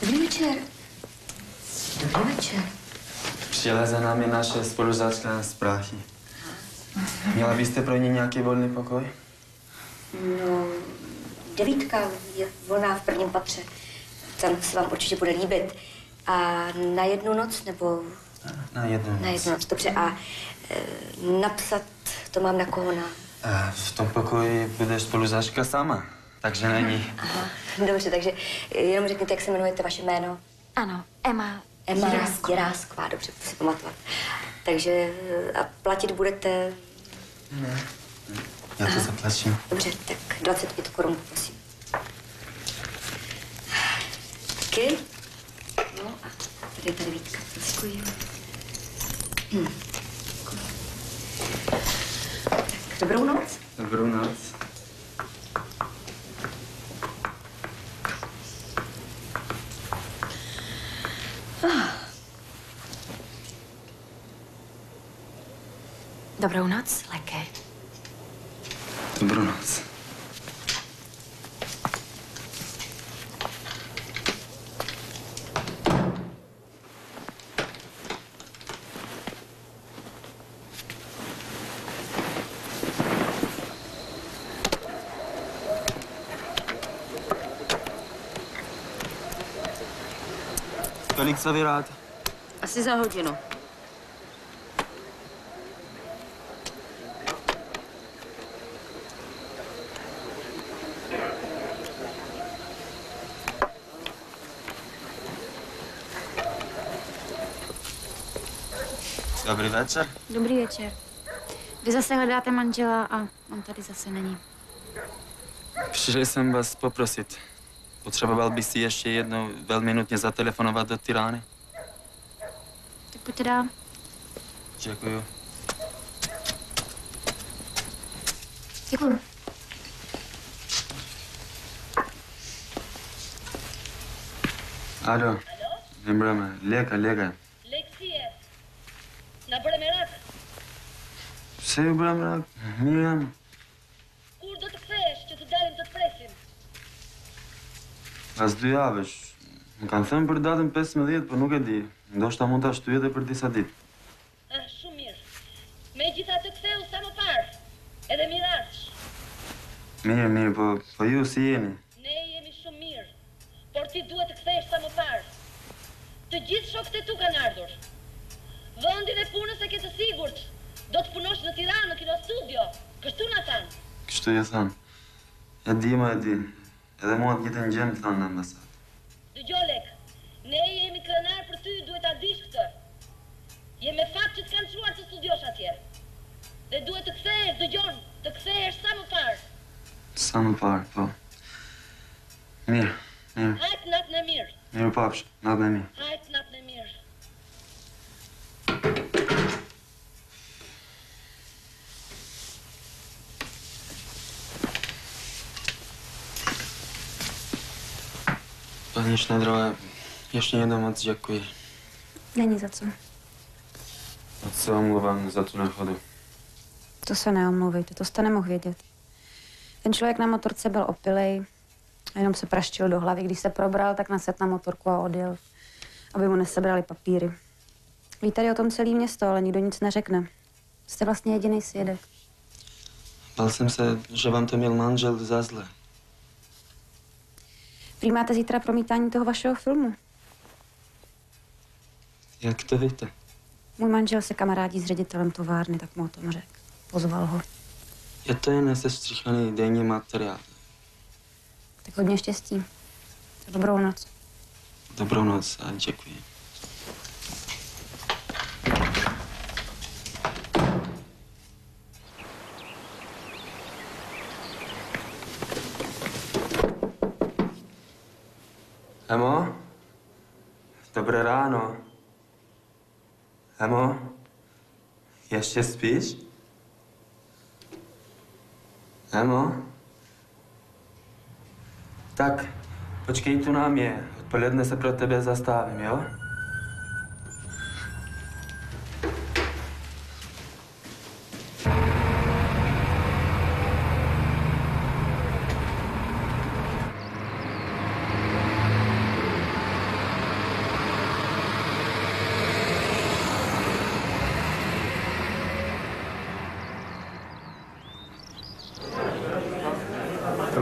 Dobrý večer. Dobrý večer.
Přijela za námi naše spolužačka z Prahy. Měla byste pro ní nějaký volný pokoj?
No, devítka je volná v prvním patře. Tam se vám určitě bude líbit. A na jednu noc, nebo
Na jednu
na jednu noc, dobře. A e, napsat to mám na koho na...
A v tom pokoji bude spolužačka sama, takže není.
Aha, dobře, takže jenom řekněte, jak se jmenujete vaše jméno.
Ano, Emma.
Emma
Jirásková.
Jirásková, dobře, budu si pamatovat. Takže a platit budete...
Ne. Já to zaplatím.
Dobře, tak 25 korun, prosím. Taky? No a tady je tady Vítka. Děkuji. Hm. Děkuji. Tak, dobrou noc.
Dobrou noc.
Dobrou noc, Leke.
Dobrou noc. Kolik se vyráte?
Asi za hodinu.
Dobrý večer.
Dobrý večer. Vy zase hledáte manžela a on tady zase není.
Přišel jsem vás poprosit. Potřeboval by si ještě jednou velmi nutně zatelefonovat do Tirány.
Tak pojďte dál.
Děkuju.
Děkuji.
Alo. Nemreme. Leka, leka. Se ju bram rak. Miriam.
Kur do të kthesh që të dalim të të presim?
As dy javësh. Më kanë thënë për datën 15, por nuk e di. Ndoshta mund ta shtyj edhe për disa ditë.
Ah, shumë mirë. Me gjitha të ktheu sa më parë. Edhe miraç.
Mirë, mirë, po, po ju si jeni?
Ne jemi shumë mirë. Por ti duhet të kthesh sa më parë. Të gjithë shokët e tu kanë ardhur. Vendin e punës e ke të sigurt. Do të punosh në Tiranë, në Kino Studio. Kështu na thanë.
Kështu ju thënë. E di, më e di. Edhe mua të njëjtën gjë më thanë në ambasadë.
Dëgjoj Lek, ne jemi krenar për ty, duhet ta dish këtë. Je me fat që të kanë çuar të studiosh atje. Dhe duhet të kthehesh, dëgjon, të kthehesh sa më parë.
Sa më parë, po. Mirë, mirë.
Hajt natën e mirë.
Mirë papsh, natën e mirë.
Hajt
Paní Šnedrové, ještě jednou moc děkuji.
Není za co.
Moc se omluvám za tu nehodu.
To se neomluvejte, to jste nemohl vědět. Ten člověk na motorce byl opilej a jenom se praštil do hlavy. Když se probral, tak naset na motorku a odjel, aby mu nesebrali papíry. Ví tady o tom celý město, ale nikdo nic neřekne. Jste vlastně jediný svědek.
Bál jsem se, že vám to měl manžel za zle.
Prý máte zítra promítání toho vašeho filmu.
Jak to víte?
Můj manžel se kamarádí s ředitelem továrny, tak mu o tom řekl. Pozval ho.
Je to jen nesestříhaný denní materiál.
Tak hodně štěstí. Dobrou noc.
Dobrou noc a děkuji. Emo? Dobré ráno. Emo? Ještě spíš? Emo? Tak, počkej tu na mě. Odpoledne se pro tebe zastavím, jo?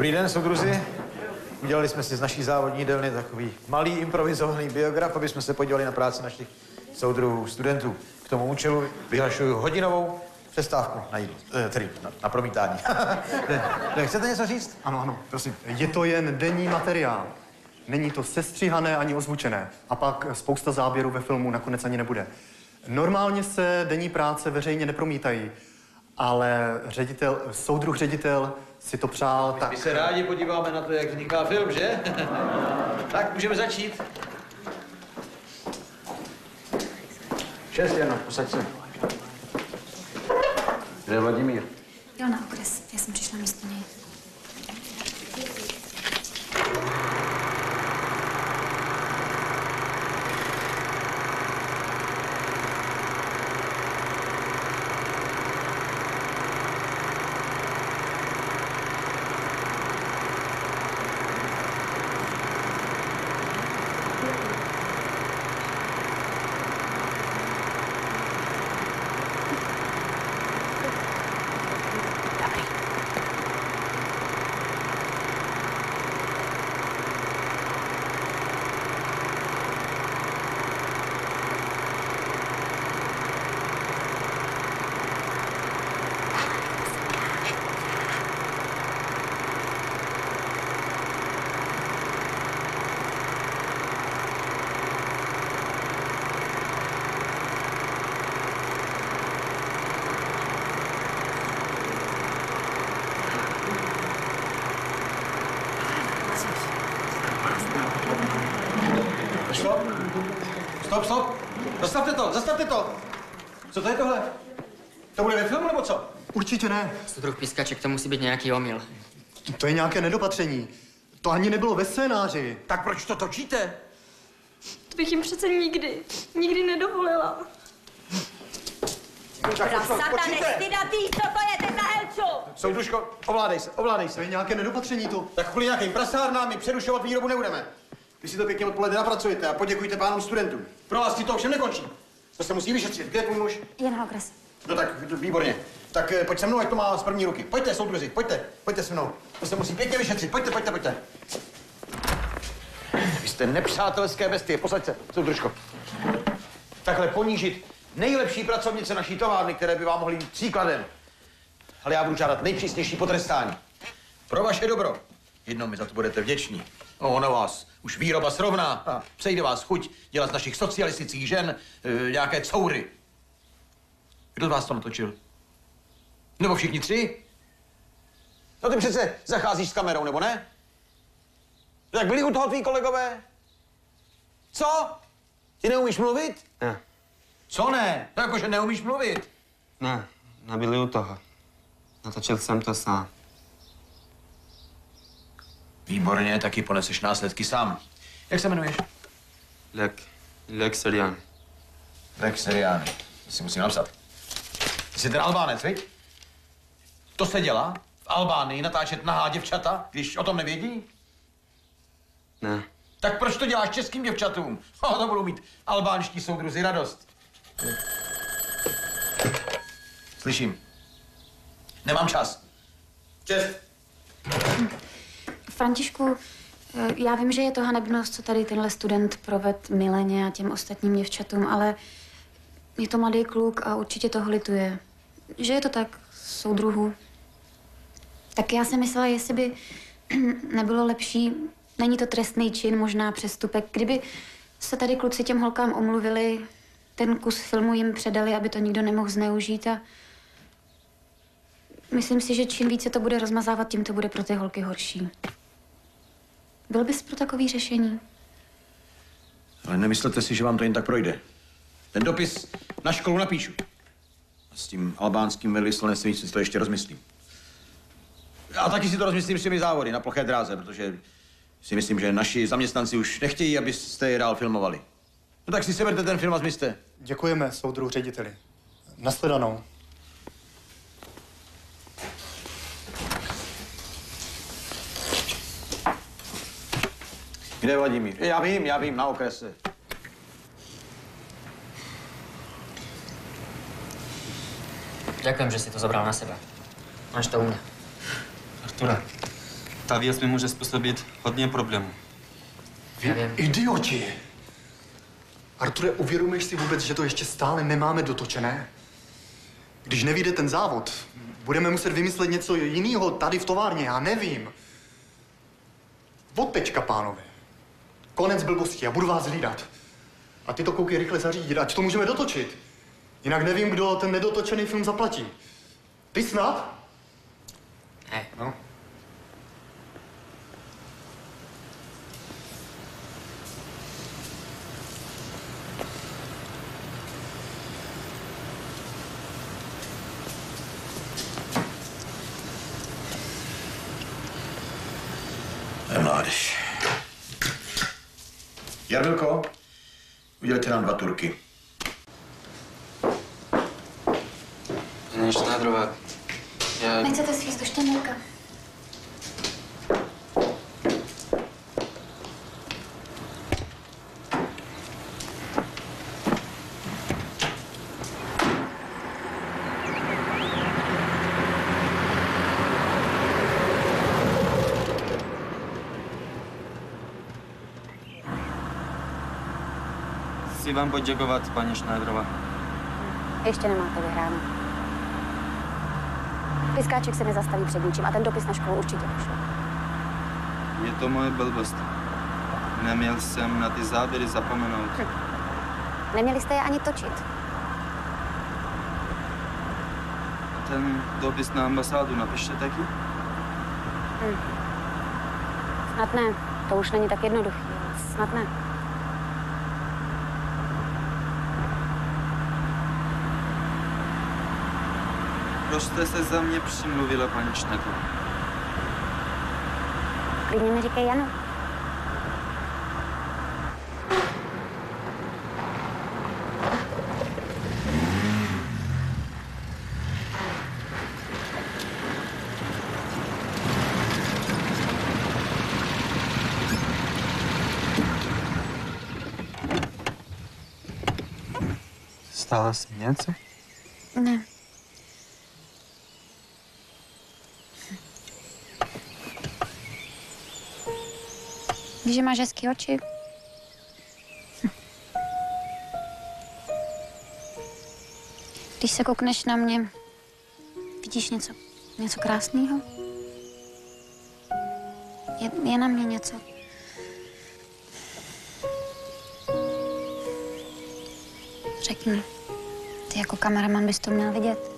Dobrý den, soudruzi. Udělali jsme si z naší závodní jídelny takový malý improvizovaný biograf, aby jsme se podívali na práci našich soudruhů, studentů. K tomu účelu vyhlašuju hodinovou přestávku na jídlo, eh, tedy na, na promítání. chcete něco říct?
Ano, ano, prosím. Je to jen denní materiál. Není to sestříhané ani ozvučené. A pak spousta záběrů ve filmu nakonec ani nebude. Normálně se denní práce veřejně nepromítají, ale ředitel, soudruh ředitel si to přál tak...
My se rádi podíváme na to, jak vzniká film, že? tak, můžeme začít. Šest jenom, posaď se. Kde je Vladimír?
Jel na okres, já jsem přišla místo něj.
Stop. Stop, stop. Zastavte to, zastavte to. Co to je tohle? To bude ve filmu nebo co?
Určitě ne.
Druh pískaček, to musí být nějaký omyl.
To je nějaké nedopatření. To ani nebylo ve scénáři.
Tak proč to točíte?
To bych jim přece nikdy, nikdy nedovolila.
Prasata nestydatý, co to je, ten na Helču?
Soudružko, ovládej se, ovládej se.
To je nějaké nedopatření tu.
Tak kvůli nějakým prasárnám my přerušovat výrobu nebudeme. Vy si to pěkně odpoledne napracujete a poděkujte pánům studentům. Pro vás ti to ovšem nekončí. To se musí vyšetřit. Kde je tvůj muž?
Je na okres.
No tak, výborně. Tak eh, pojď se mnou, ať to má z první ruky. Pojďte, soudruzi, pojďte, pojďte se mnou. To se musí pěkně vyšetřit. Pojďte, pojďte, pojďte. Vy jste nepřátelské bestie, posaď se, soudružko. Takhle ponížit nejlepší pracovnice naší továrny, které by vám mohly být příkladem. Ale já budu žádat nejpřísnější potrestání. Pro vaše dobro. Jednou mi za to budete vděční. No, ono vás už výroba srovná a přejde vás chuť dělat z našich socialistických žen e, nějaké coury. Kdo z vás to natočil? Nebo všichni tři? No ty přece zacházíš s kamerou, nebo ne? Tak byli u toho tví kolegové? Co? Ty neumíš mluvit?
Ne.
Co ne? No jakože neumíš mluvit.
Ne, nebyli u toho. Natočil jsem to sám.
Výborně, taky poneseš následky sám. Jak se jmenuješ?
Lek. Lek Serian.
Rex Seriány. To si musím napsat. Ty jsi ten Albánec, viď? To se dělá? V Albánii natáčet nahá děvčata, když o tom nevědí?
Ne.
Tak proč to děláš českým děvčatům? O, to budou mít albánští soudruzi radost. Slyším. Nemám čas. Čest.
Františku, eh, já vím, že je to hanebnost, co tady tenhle student proved Mileně a těm ostatním děvčatům, ale je to mladý kluk a určitě toho lituje. Že je to tak, soudruhu. Tak já jsem myslela, jestli by nebylo lepší, není to trestný čin, možná přestupek, kdyby se tady kluci těm holkám omluvili, ten kus filmu jim předali, aby to nikdo nemohl zneužít a myslím si, že čím více to bude rozmazávat, tím to bude pro ty holky horší. Byl bys pro takový řešení?
Ale nemyslete si, že vám to jen tak projde. Ten dopis na školu napíšu. A s tím albánským velvyslanectvím si to ještě rozmyslím. A taky si to rozmyslím s těmi závody na ploché dráze, protože si myslím, že naši zaměstnanci už nechtějí, abyste je dál filmovali. No tak si seberte ten film a zmizte.
Děkujeme, soudruh řediteli. Nasledanou.
Kde je Vladimír? Já vím, já vím, na okrese.
Ďakujem, že si to zobral na sebe. Máš to u mě.
Artura, ta věc mi může způsobit hodně problémů.
Vy idioti! Arture, uvědomuješ si vůbec, že to ještě stále nemáme dotočené? Když nevíde ten závod, budeme muset vymyslet něco jiného tady v továrně, já nevím. Od teďka, pánové. Konec blbosti, já budu vás hlídat. A ty to koukej rychle zařídit, ať to můžeme dotočit. Jinak nevím, kdo ten nedotočený film zaplatí. Ty snad?
Ne.
No.
Mládež. Jarmilko, udělejte nám dva turky.
Paní Šnajdrová, já...
Nechcete svíst do štěnělka?
Chci vám poděkovat, paní Šnajdrová.
Ještě nemáte vyhráno. Piskáček se nezastaví před ničím a ten dopis na školu určitě pošle.
Je to moje blbost. Neměl jsem na ty záběry zapomenout.
Neměli jste je ani točit.
A ten dopis na ambasádu napište taky?
Hm. Snad ne. To už není tak jednoduchý. ale Snad ne.
Proč jste se za mě přimluvila, paní Šnajdrová?
Klidně mi říkej Jano.
Stalo se něco?
Ne. Víš, že máš hezký oči? Když se koukneš na mě, vidíš něco, něco krásného? Je, je na mě něco. Řekni, ty jako kameraman bys to měl vidět.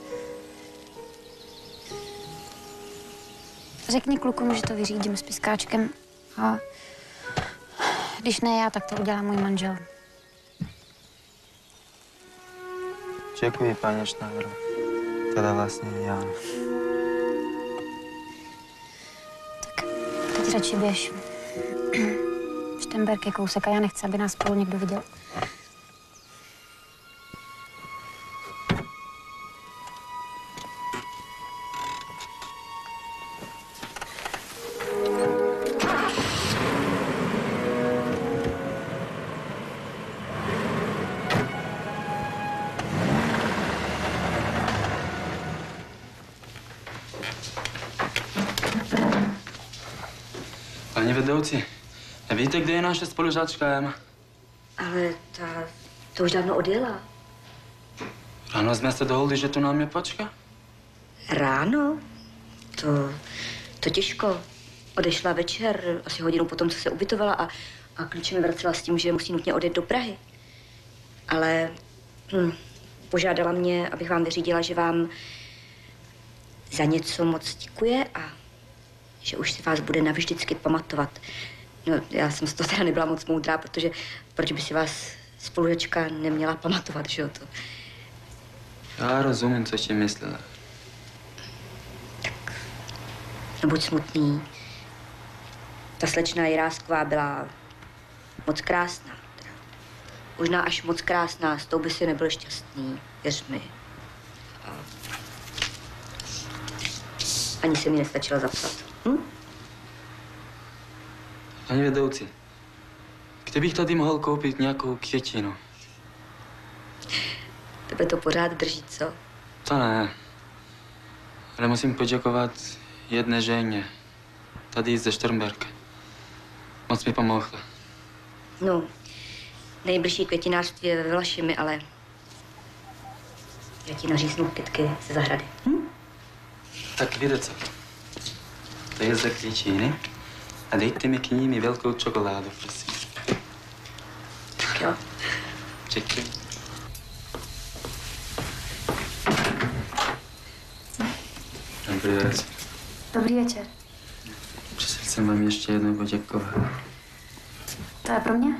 Řekni klukům, že to vyřídím s piskáčkem a když ne já, tak to udělá můj manžel.
Děkuji, paní Šnajdrová. Teda vlastně já.
Teď radši běž. Štemberk je kousek a já nechci, aby nás spolu někdo viděl.
Nevíte, kde je naše spolužáčka Emma?
Ale ta, to už dávno odjela.
Ráno jsme se dohodli, že tu na mě počká.
Ráno? To, to těžko. Odešla večer, asi hodinu potom, co se ubytovala a, a klíče mi vracela s tím, že musí nutně odjet do Prahy. Ale hm, požádala mě, abych vám vyřídila, že vám za něco moc děkuje a že už si vás bude navždycky pamatovat. No, já jsem z toho teda nebyla moc moudrá, protože proč by si vás spolužačka neměla pamatovat, že jo? To,
Já rozumím, co ti myslela.
nebuď smutný. Ta slečna Jirásková byla moc krásná. Teda. Možná až moc krásná, s tou by si nebyl šťastný, věř mi. A... Ani se mi nestačila zapsat. Hm?
Paní vedoucí, kde bych tady mohl koupit nějakou květinu?
Tebe to pořád drží, co?
To ne. Ale musím poděkovat jedné ženě. Tady ze Štrnberka. Moc mi pomohla.
No, nejbližší květinářství je ve Vlašimi, ale já ti naříznu kytky ze zahrady. Hm?
Tak víte co? To je za květiny a dejte mi k ní velkou čokoládu, prosím.
Tak jo.
Děkuji. Dobrý večer.
Dobrý večer.
Přišel jsem vám ještě jednou poděkovat.
To je pro mě?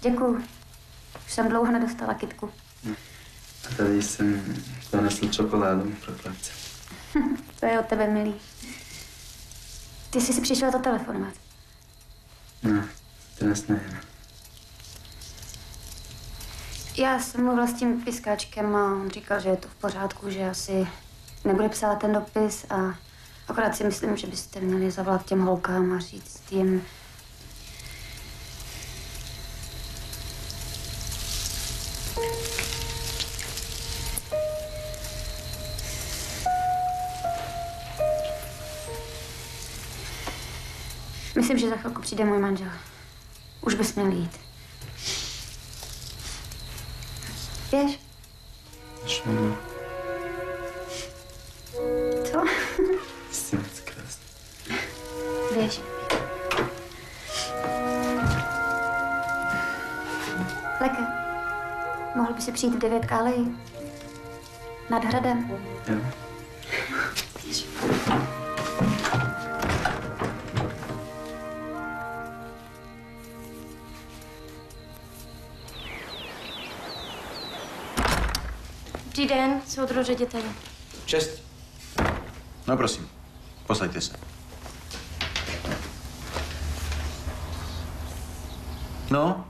Děkuju. Už jsem dlouho nedostala kitku.
A tady jsem donesl čokoládu pro chlapce.
to je od tebe milý. Ty jsi si přišel zatelefonovat.
No, dnes nevím.
Já jsem mluvila s tím piskáčkem a on říkal, že je to v pořádku, že asi nebude psát ten dopis a akorát si myslím, že byste měli zavolat těm holkám a říct jim, za chvilku přijde můj manžel. Už bys měl jít. Běž. Co?
Jsi moc krásný.
Běž. Leke, mohl by si přijít v devět k aleji? Nad hradem.
Jo.
Dobrý den, soudru řediteli.
Čest. No prosím, posaďte se. No,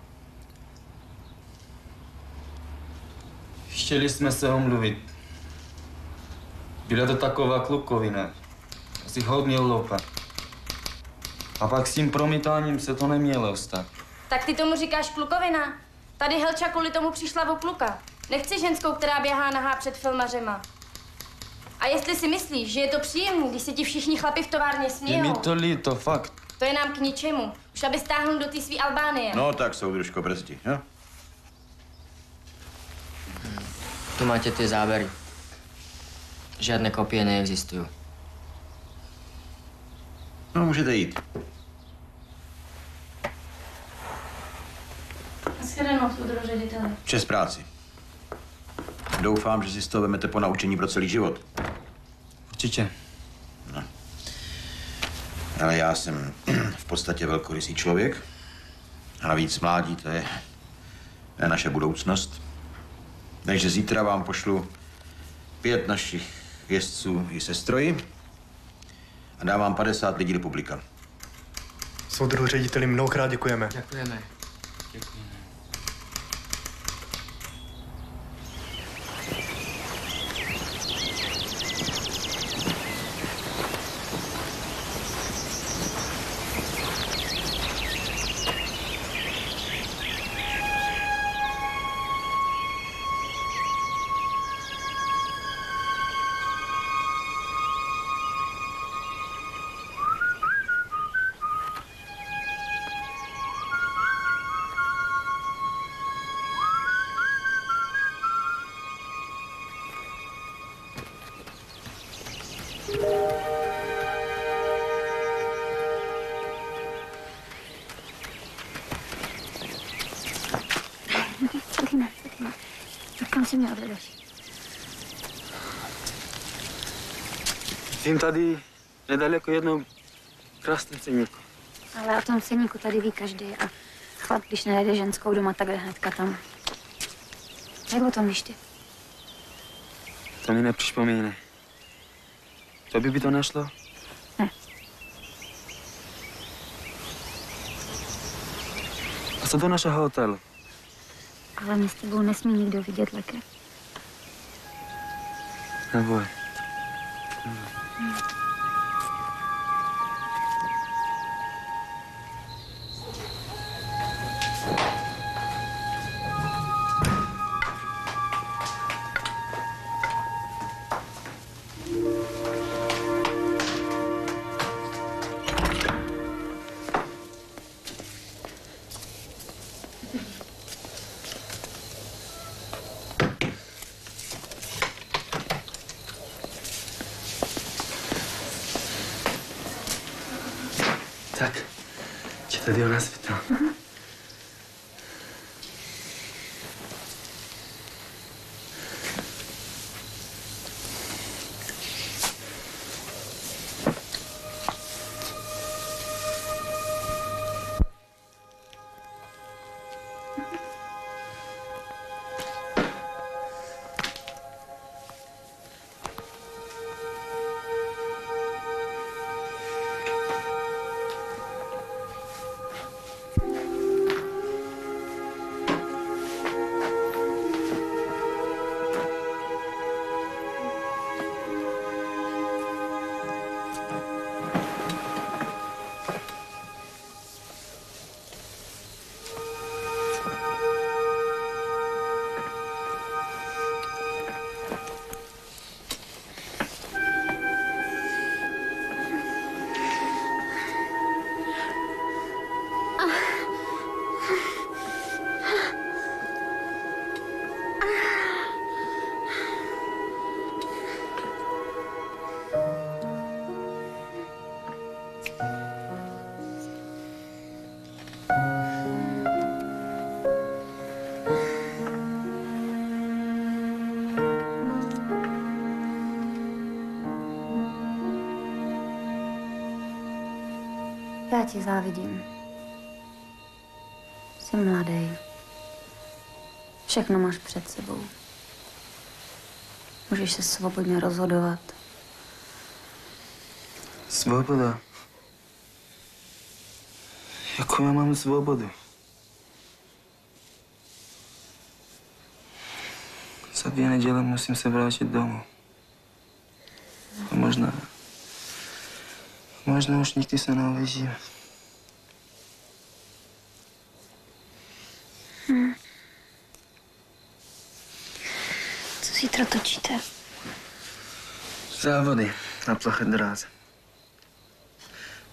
Chtěli jsme se omluvit. Byla to taková klukovina. Asi hodně lopa. A pak s tím promítáním se to nemělo stát.
Tak ty tomu říkáš klukovina? Tady Helča kvůli tomu přišla o kluka. Nechci ženskou, která běhá nahá před filmařema. A jestli si myslíš, že je to příjemný, když se ti všichni chlapi v továrně
Je mi to líto, fakt.
to je nám k ničemu. Už aby stáhnul do té svý Albánie.
no tak soudružko, brzdi, jo?
Tu máte ty zábery. Žádné kopie neexistují.
No, můžete jít.
Shledanou, soudru řediteli.
Čest práci. Doufám, že si z toho vemete po naučení pro celý život.
Určitě.
No. Ale já jsem v podstatě velkorysý člověk. A navíc mládí, to je, to je naše budoucnost. Takže zítra vám pošlu pět našich jezdců i sestroji a dám vám 50 lidí do publika.
Soudru řediteli mnohokrát děkujeme.
Děkujeme. Tady nedaleko jednou krásnou ceníku.
Ale o tom ceníku tady ví každý a chlap, když najde ženskou doma, tak jde hnedka tam. Jak o tom víš ty?
To mi nepřipomíne. To by by to nešlo?
Ne.
A co do našeho hotelu?
Ale mě s tebou nesmí nikdo vidět, Leke.
Neboj. Tak,
ti závidím. Jsi mladý. Všechno máš před sebou. Můžeš se svobodně rozhodovat.
Svoboda. Jakou já mám svobodu? Za dvě neděle musím se vrátit domů. A možná... Možná už nikdy se neuvidíme.
Hm. Co zítra točíte?
Závody na ploché dráze.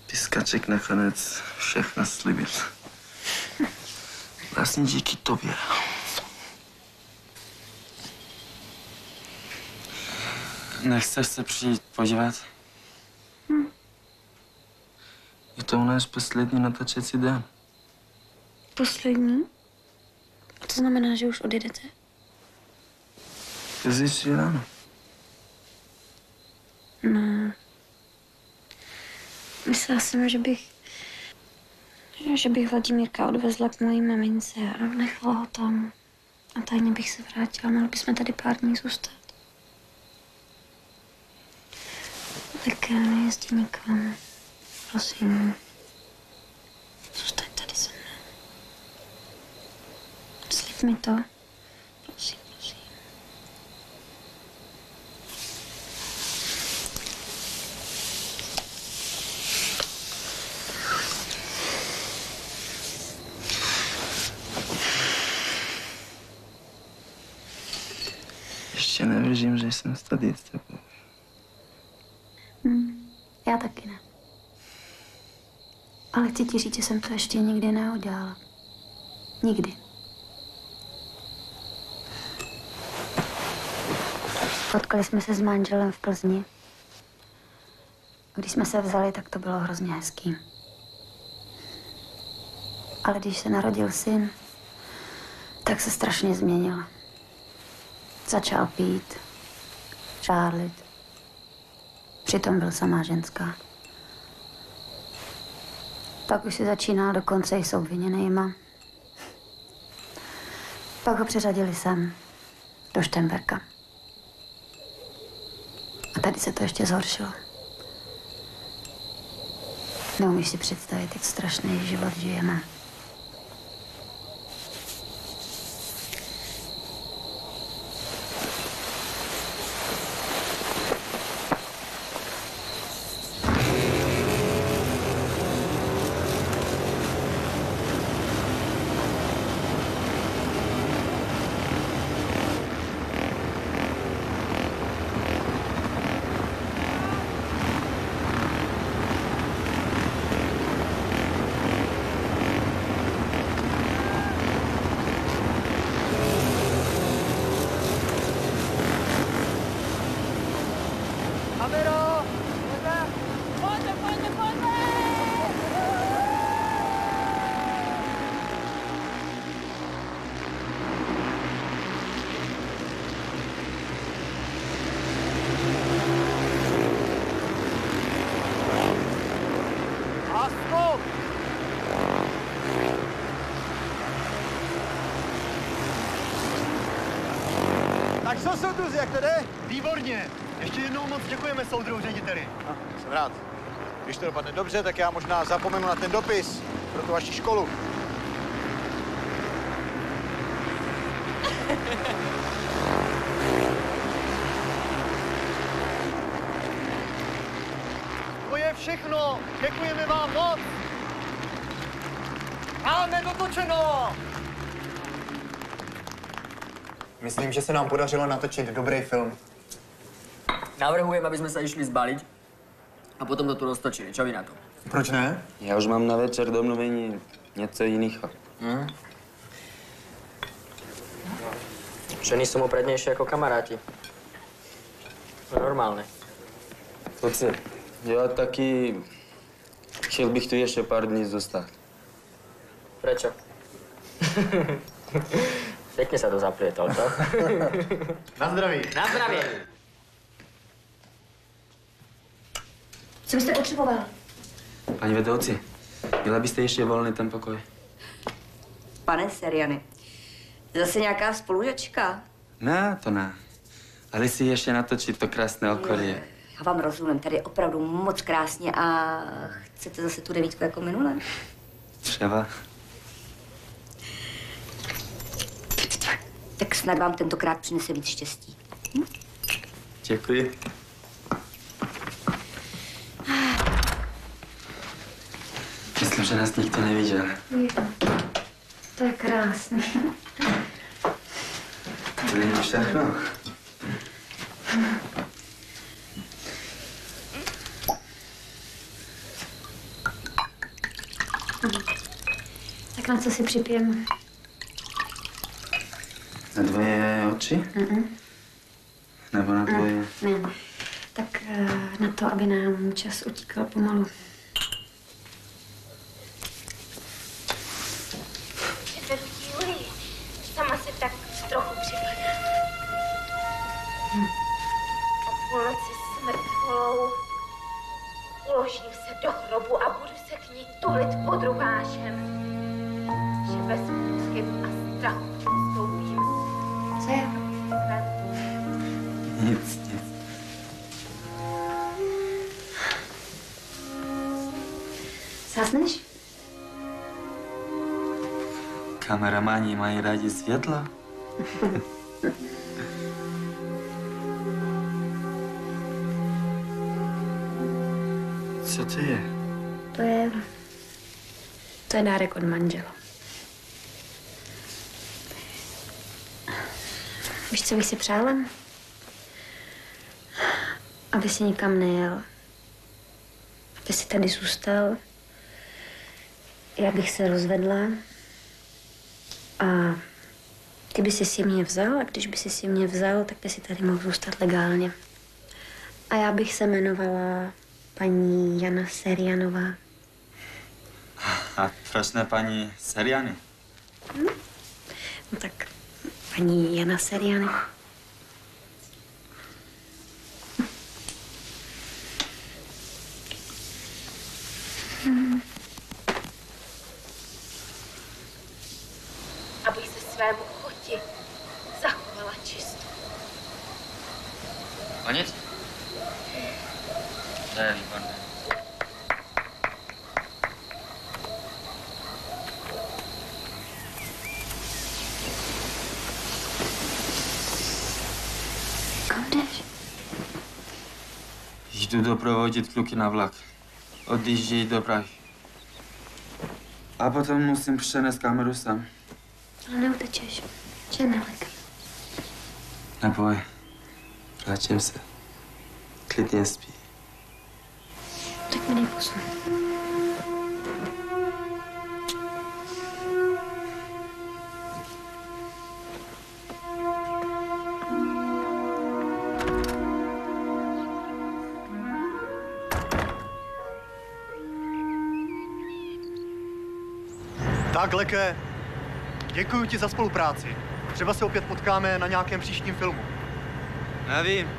Piskaček nakonec všechno slibil. Vlastně díky tobě. Nechceš se přijít podívat? Je to u nás poslední natáčecí den.
Poslední? To znamená, že už odjedete?
Zítří ráno.
Myslela jsem, že bych, že bych Vladimírka odvezla k mojí mamince a nechala ho tam. A tajně bych se vrátila, mohli bychom tady pár dní zůstat. Tak nejezdí nikam. Prosím. Zůstaň tady se mnou. Slib
mi to. Nevěřím, že jsem tady s tebou.
Hm, já taky ne. Ale chci ti říct, že jsem to ještě nikdy neudělala. Nikdy. Potkali jsme se s manželem v Plzni. Když jsme se vzali, tak to bylo hrozně hezký. Ale když se narodil syn, tak se strašně změnil. Začal pít, žárlit. Přitom byl samá ženská. Pak už si začínal dokonce i s obviněnýma. Pak ho přeřadili sem, do Štemberka. A tady se to ještě zhoršilo. Neumíš si představit, jak strašný život žijeme.
Kamero! Pojďte, pojďte, pojďte!
A stop! Tak co soudruzi, jak to jde? Výborně. Ještě jednou moc děkujeme soudru řediteli.
Jsem rád. Když to dopadne dobře, tak já možná zapomenu na ten dopis pro tu vaši školu.
To je všechno. Děkujeme vám moc. Máme dotočeno. Myslím, že se nám podařilo natočit dobrý film.
Navrhujem, aby jsme se išli zbaliť a potom to tu roztočili. Čo vy na to?
Proč ne?
Já už mám na večer domluvení něco jiného.
Hm? Ženy sú mu prednejšie ako kamaráti. To je normálne.
Kluci, já taky chtěl bych tu ještě pár dní zůstat.
Prečo? Pekne sa to zaplietol, to?
Na zdraví.
Na zdravie.
Co byste potřeboval?
Paní vedoucí, měla byste ještě volný ten pokoj?
Pane Seriany, zase nějaká spolužačka?
Ne, to ne. Ale si ještě natočit to krásné okolí.
Já vám rozumím, tady je opravdu moc krásně a chcete zase tu devítku jako minule?
Třeba.
Tak snad vám tentokrát přinese víc štěstí.
Děkuji. Myslím, že nás nikdo neviděl.
To je krásné.
To není všechno.
Tak na co si připijem?
Na dvoje oči?
Mm-mm.
Nebo na tvoje?
Ne. Tak eh, na to, aby nám čas utíkal pomalu.
Mají rádi světlo. Co to je?
To je... To je dárek od manžela. Víš, co bych si přála? Aby si nikam nejel. Aby si tady zůstal. Já bych se rozvedla. A ty by si si mě vzal a když by si si mě vzal, tak by si tady mohl zůstat legálně. A já bych se jmenovala paní Jana Serianová.
A proč ne paní Seriany?
No tak paní Jana Seriany.
Jdu doprovodit kluky na vlak. Odjíždějí do Prahy. A potom musím přenést kameru sám.
Ale neutečeš. Že nelek.
Neboj. Vrátím se. Klidně spí.
Tak mi dej
Tak, Leke, děkuji ti za spolupráci. Třeba se opět potkáme na nějakém příštím filmu.
Nevím.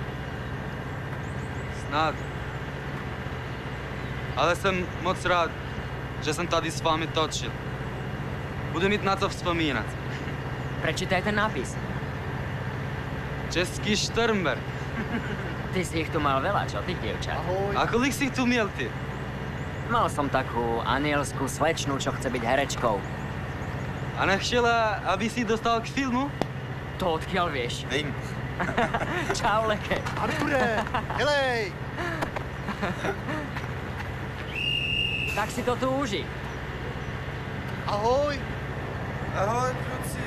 Snad. Ale jsem moc rád, že jsem tady s vámi točil. Budu mít na co vzpomínat.
Prečítaj ten nápis.
Český Šternberg.
Ty si ich tu mal veľa, čo ty, dievča?
Ahoj.
A kolik si tu měl ty?
Mal som takú anielskú slečnu, čo chce byť herečkou.
A nechtěla, aby si dostal k filmu?
To odkiaľ vieš?
Vím.
Čau, Leke.
Arture, helej!
Tak si to tu uži.
Ahoj.
Ahoj, kluci.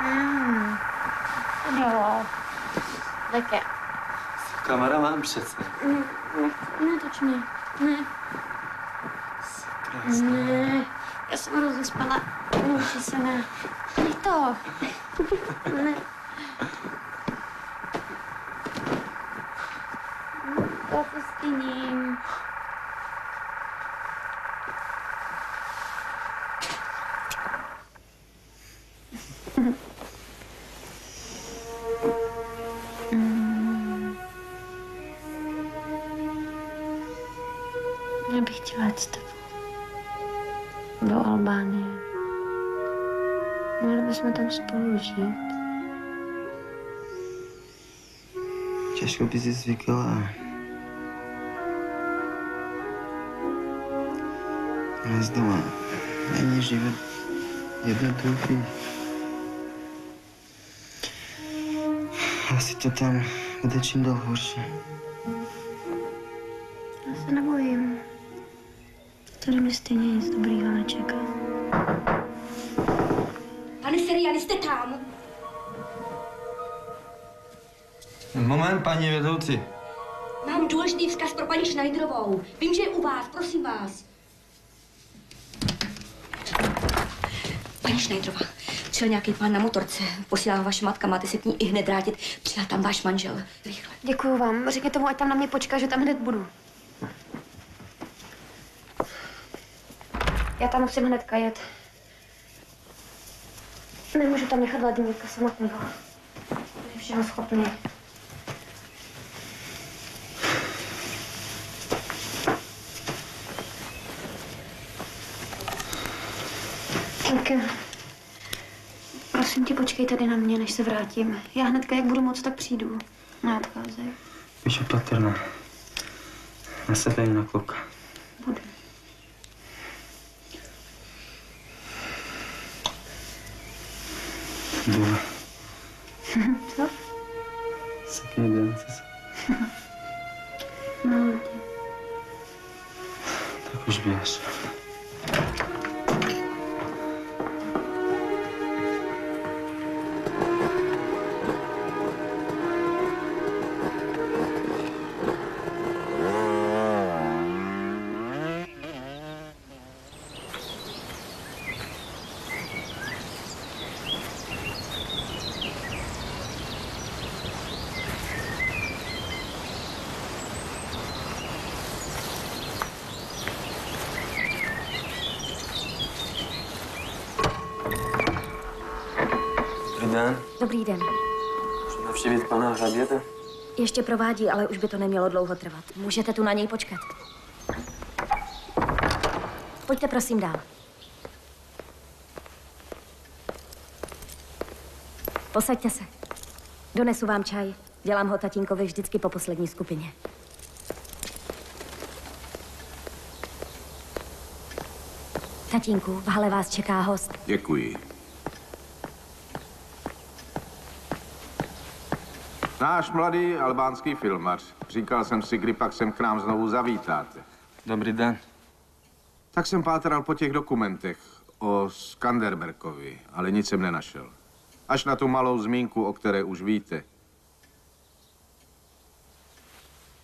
Hmm. Jo. Leke.
Kamera mám přece. Si zvykla. Ale z doma není život jednoduchý. Asi to tam bude čím dál horší.
Já se nebojím. Tady mi stejně nic dobrýho nečeká.
Pane Seriani, jste tam?
Moment, paní vedoucí.
Mám důležitý vzkaz pro paní Schneiderovou. Vím, že je u vás, prosím vás. Paní Schneiderová, Přijel nějaký pán na motorce, posílá vaše matka, máte se k ní i hned vrátit. Přijel tam váš manžel. Rychle.
Děkuju vám. Řekněte mu, ať tam na mě počká, že tam hned budu. Já tam musím hned kajet. Nemůžu tam nechat Vladimírka samotného. Je všeho schopný. Tak, eh, prosím tě, počkej tady na mě, než se vrátím. Já hnedka, jak budu moc, tak přijdu. Neodcházej.
Píšu paterna. Na sebe na kluka. Den. Dobrý den. Můžu navštívit pana hraběte?
Ještě provádí, ale už by to nemělo dlouho trvat. Můžete tu na něj počkat. Pojďte prosím dál. Posaďte se. Donesu vám čaj. Dělám ho tatínkovi vždycky po poslední skupině. Tatínku, v hale vás čeká host.
Děkuji. Náš mladý albánský filmař. Říkal jsem si, kdy pak sem k nám znovu zavítáte.
Dobrý den.
Tak jsem pátral po těch dokumentech o Skanderberkovi, ale nic jsem nenašel. Až na tu malou zmínku, o které už víte.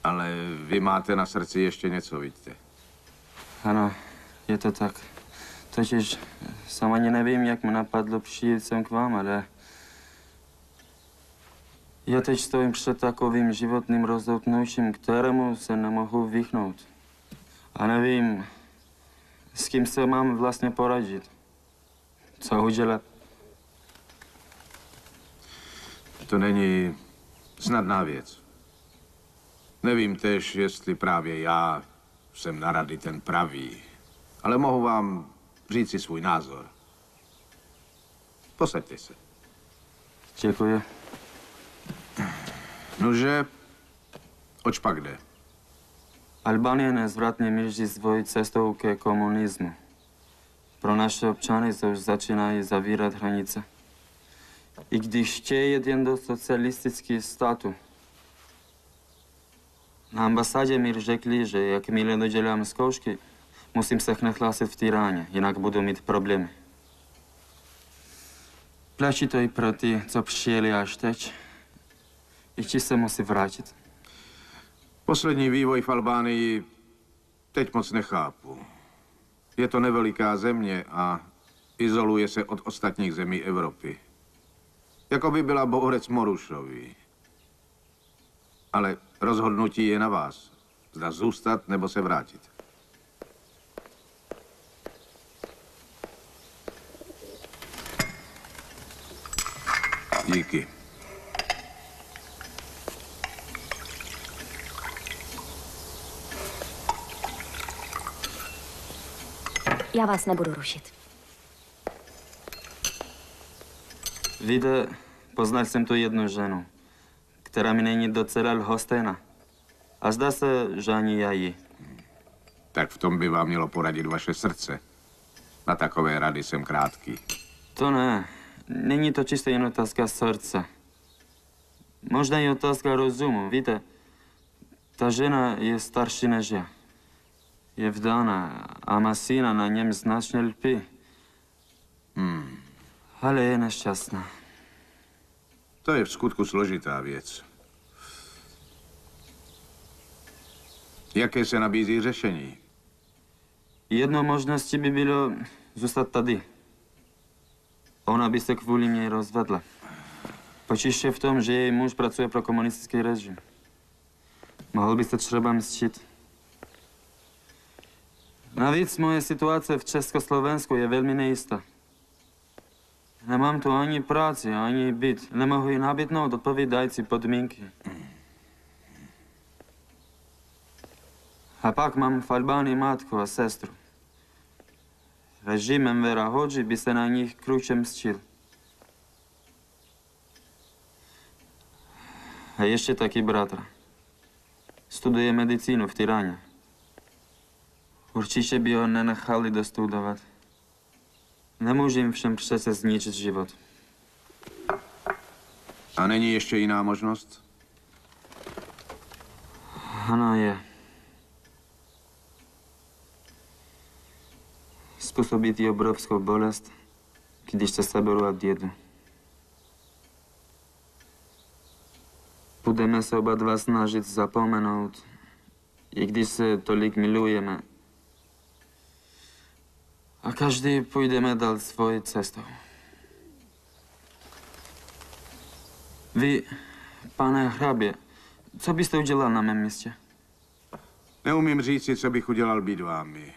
Ale vy máte na srdci ještě něco, vidíte.
Ano, je to tak. Totiž sám ani nevím, jak mi napadlo přijít sem k vám, ale já teď stojím před takovým životním rozhodnutím, kterému se nemohu vyhnout. A nevím, s kým se mám vlastně poradit. Co udělat?
To není snadná věc. Nevím tež, jestli právě já jsem na rady ten pravý, ale mohu vám říct si svůj názor. Posaďte se.
Děkuji.
Nože, oč pak jde?
Albánie nezvratně míří svojí cestou ke komunismu. Pro naše občany se už začínají zavírat hranice. I když chtějí jen do socialistických států. Na ambasádě mi řekli, že jakmile dodělám zkoušky, musím se nahlásit v Tyráně, jinak budu mít problémy. Platí to i pro ty, co přijeli až teď. Ti se musí vrátit.
Poslední vývoj v Albánii teď moc nechápu. Je to neveliká země a izoluje se od ostatních zemí Evropy. Jako by byla bohorec Morušový. Ale rozhodnutí je na vás. Zda zůstat nebo se vrátit. Díky.
Já vás nebudu rušit.
Víte, poznal jsem tu jednu ženu, která mi není docela lhostejná. A zdá se, že ani já ji.
Tak v tom by vám mělo poradit vaše srdce. Na takové rady jsem krátký.
To ne. Není to čistě jen otázka srdce. Možná i otázka rozumu. Víte, ta žena je starší než já. Je vdána a má syna na něm značně lpí.
Hmm.
Ale je nešťastná.
To je v skutku složitá věc. Jaké se nabízí řešení?
Jednou možností by bylo zůstat tady. Ona by se kvůli mě rozvedla. Je v tom, že její muž pracuje pro komunistický režim. Mohl by se třeba mstit. Navíc moje situace v Československu je velmi nejistá. Nemám tu ani práci, ani byt. Nemohu jí nabídnout odpovídající podmínky. A pak mám v Albánii matku a sestru. Režim Envera Hodži by se na nich kruče mstil. A ještě taky bratra. Studuje medicínu v Tyraně. Určitě by ho nenechali dostudovat. Nemůžu jim všem přece zničit život.
A není ještě jiná možnost?
Ano, je. Způsobit jí obrovskou bolest, když se seberu od jedu. Budeme se oba dva snažit zapomenout, i když se tolik milujeme. A každý půjdeme dál svojí cestou. Vy, pane hrabě, co byste udělal na mém místě?
Neumím říci, co bych udělal být vámi,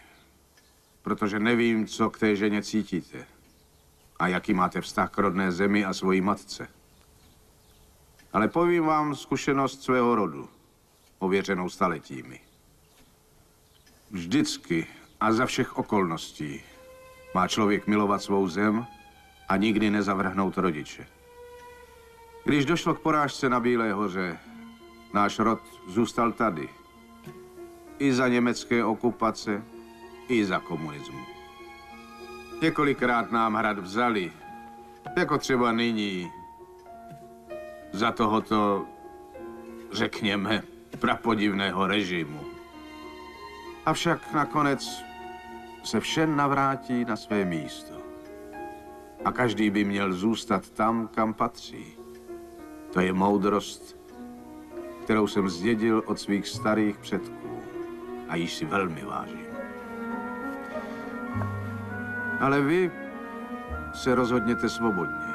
protože nevím, co k té ženě cítíte a jaký máte vztah k rodné zemi a svojí matce. Ale povím vám zkušenost svého rodu, ověřenou staletími. Vždycky a za všech okolností má člověk milovat svou zem a nikdy nezavrhnout rodiče. Když došlo k porážce na Bílé hoře, náš rod zůstal tady. I za německé okupace, i za komunismu. Několikrát nám hrad vzali, jako třeba nyní, za tohoto, řekněme, prapodivného režimu. Avšak nakonec se vše navrátí na své místo. A každý by měl zůstat tam, kam patří. To je moudrost, kterou jsem zdědil od svých starých předků a již si velmi vážím. Ale vy se rozhodněte svobodně.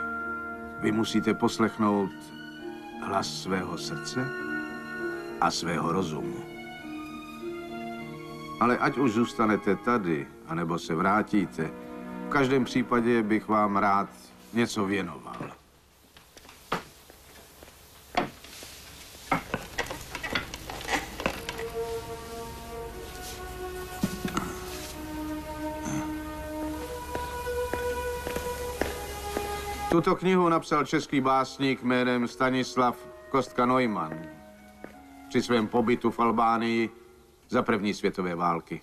Vy musíte poslechnout hlas svého srdce a svého rozumu. Ale ať už zůstanete tady, anebo se vrátíte, v každém případě bych vám rád něco věnoval. Tuto knihu napsal český básník jménem Stanislav Kostka Neumann při svém pobytu v Albánii za první světové války.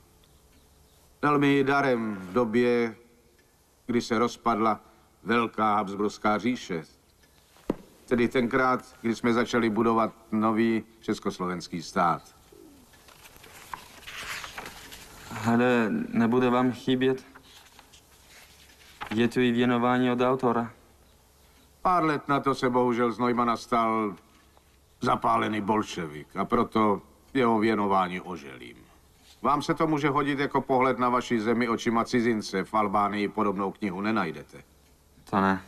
Dal mi ji darem v době, kdy se rozpadla Velká Habsburská říše. Tedy tenkrát, kdy jsme začali budovat nový československý stát.
Ale nebude vám chybět? Je tu i věnování od autora.
Pár let na to se bohužel z Neumana stal zapálený bolševik a proto jeho věnování oželím. Vám se to může hodit jako pohled na vaši zemi očima cizince. V Albánii podobnou knihu nenajdete.
To ne.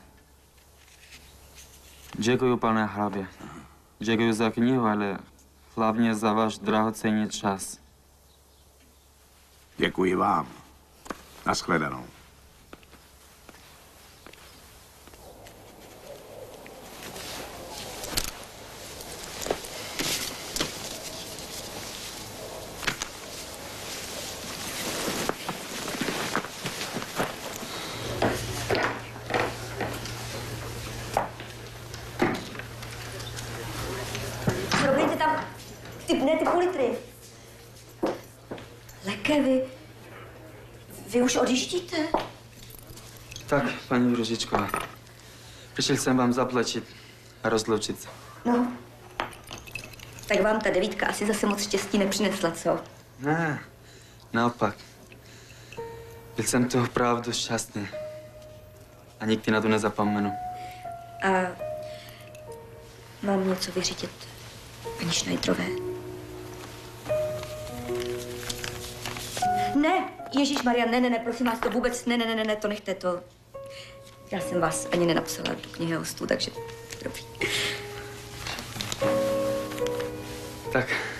Děkuji, pane hrabě. Děkuji za knihu, ale hlavně za váš drahocenný čas.
Děkuji vám. Naschledanou.
Promiňte tam, ty, ne, ty půl litry. Leke, vy, vy už odjíždíte?
Tak, paní Ružičková. Přišel jsem vám zaplatit a rozloučit se.
No. Tak vám ta devítka asi zase moc štěstí nepřinesla, co?
Ne, naopak. Byl jsem to opravdu šťastný. A nikdy na to nezapomenu.
A mám něco vyřídit paní Šnajdrové. Ne, Ježíš Maria, ne, ne, ne, prosím vás, to vůbec, ne, ne, ne, ne, to nechte to. Já jsem vás ani nenapsala do knihy hostů, takže dobrý.
Tak.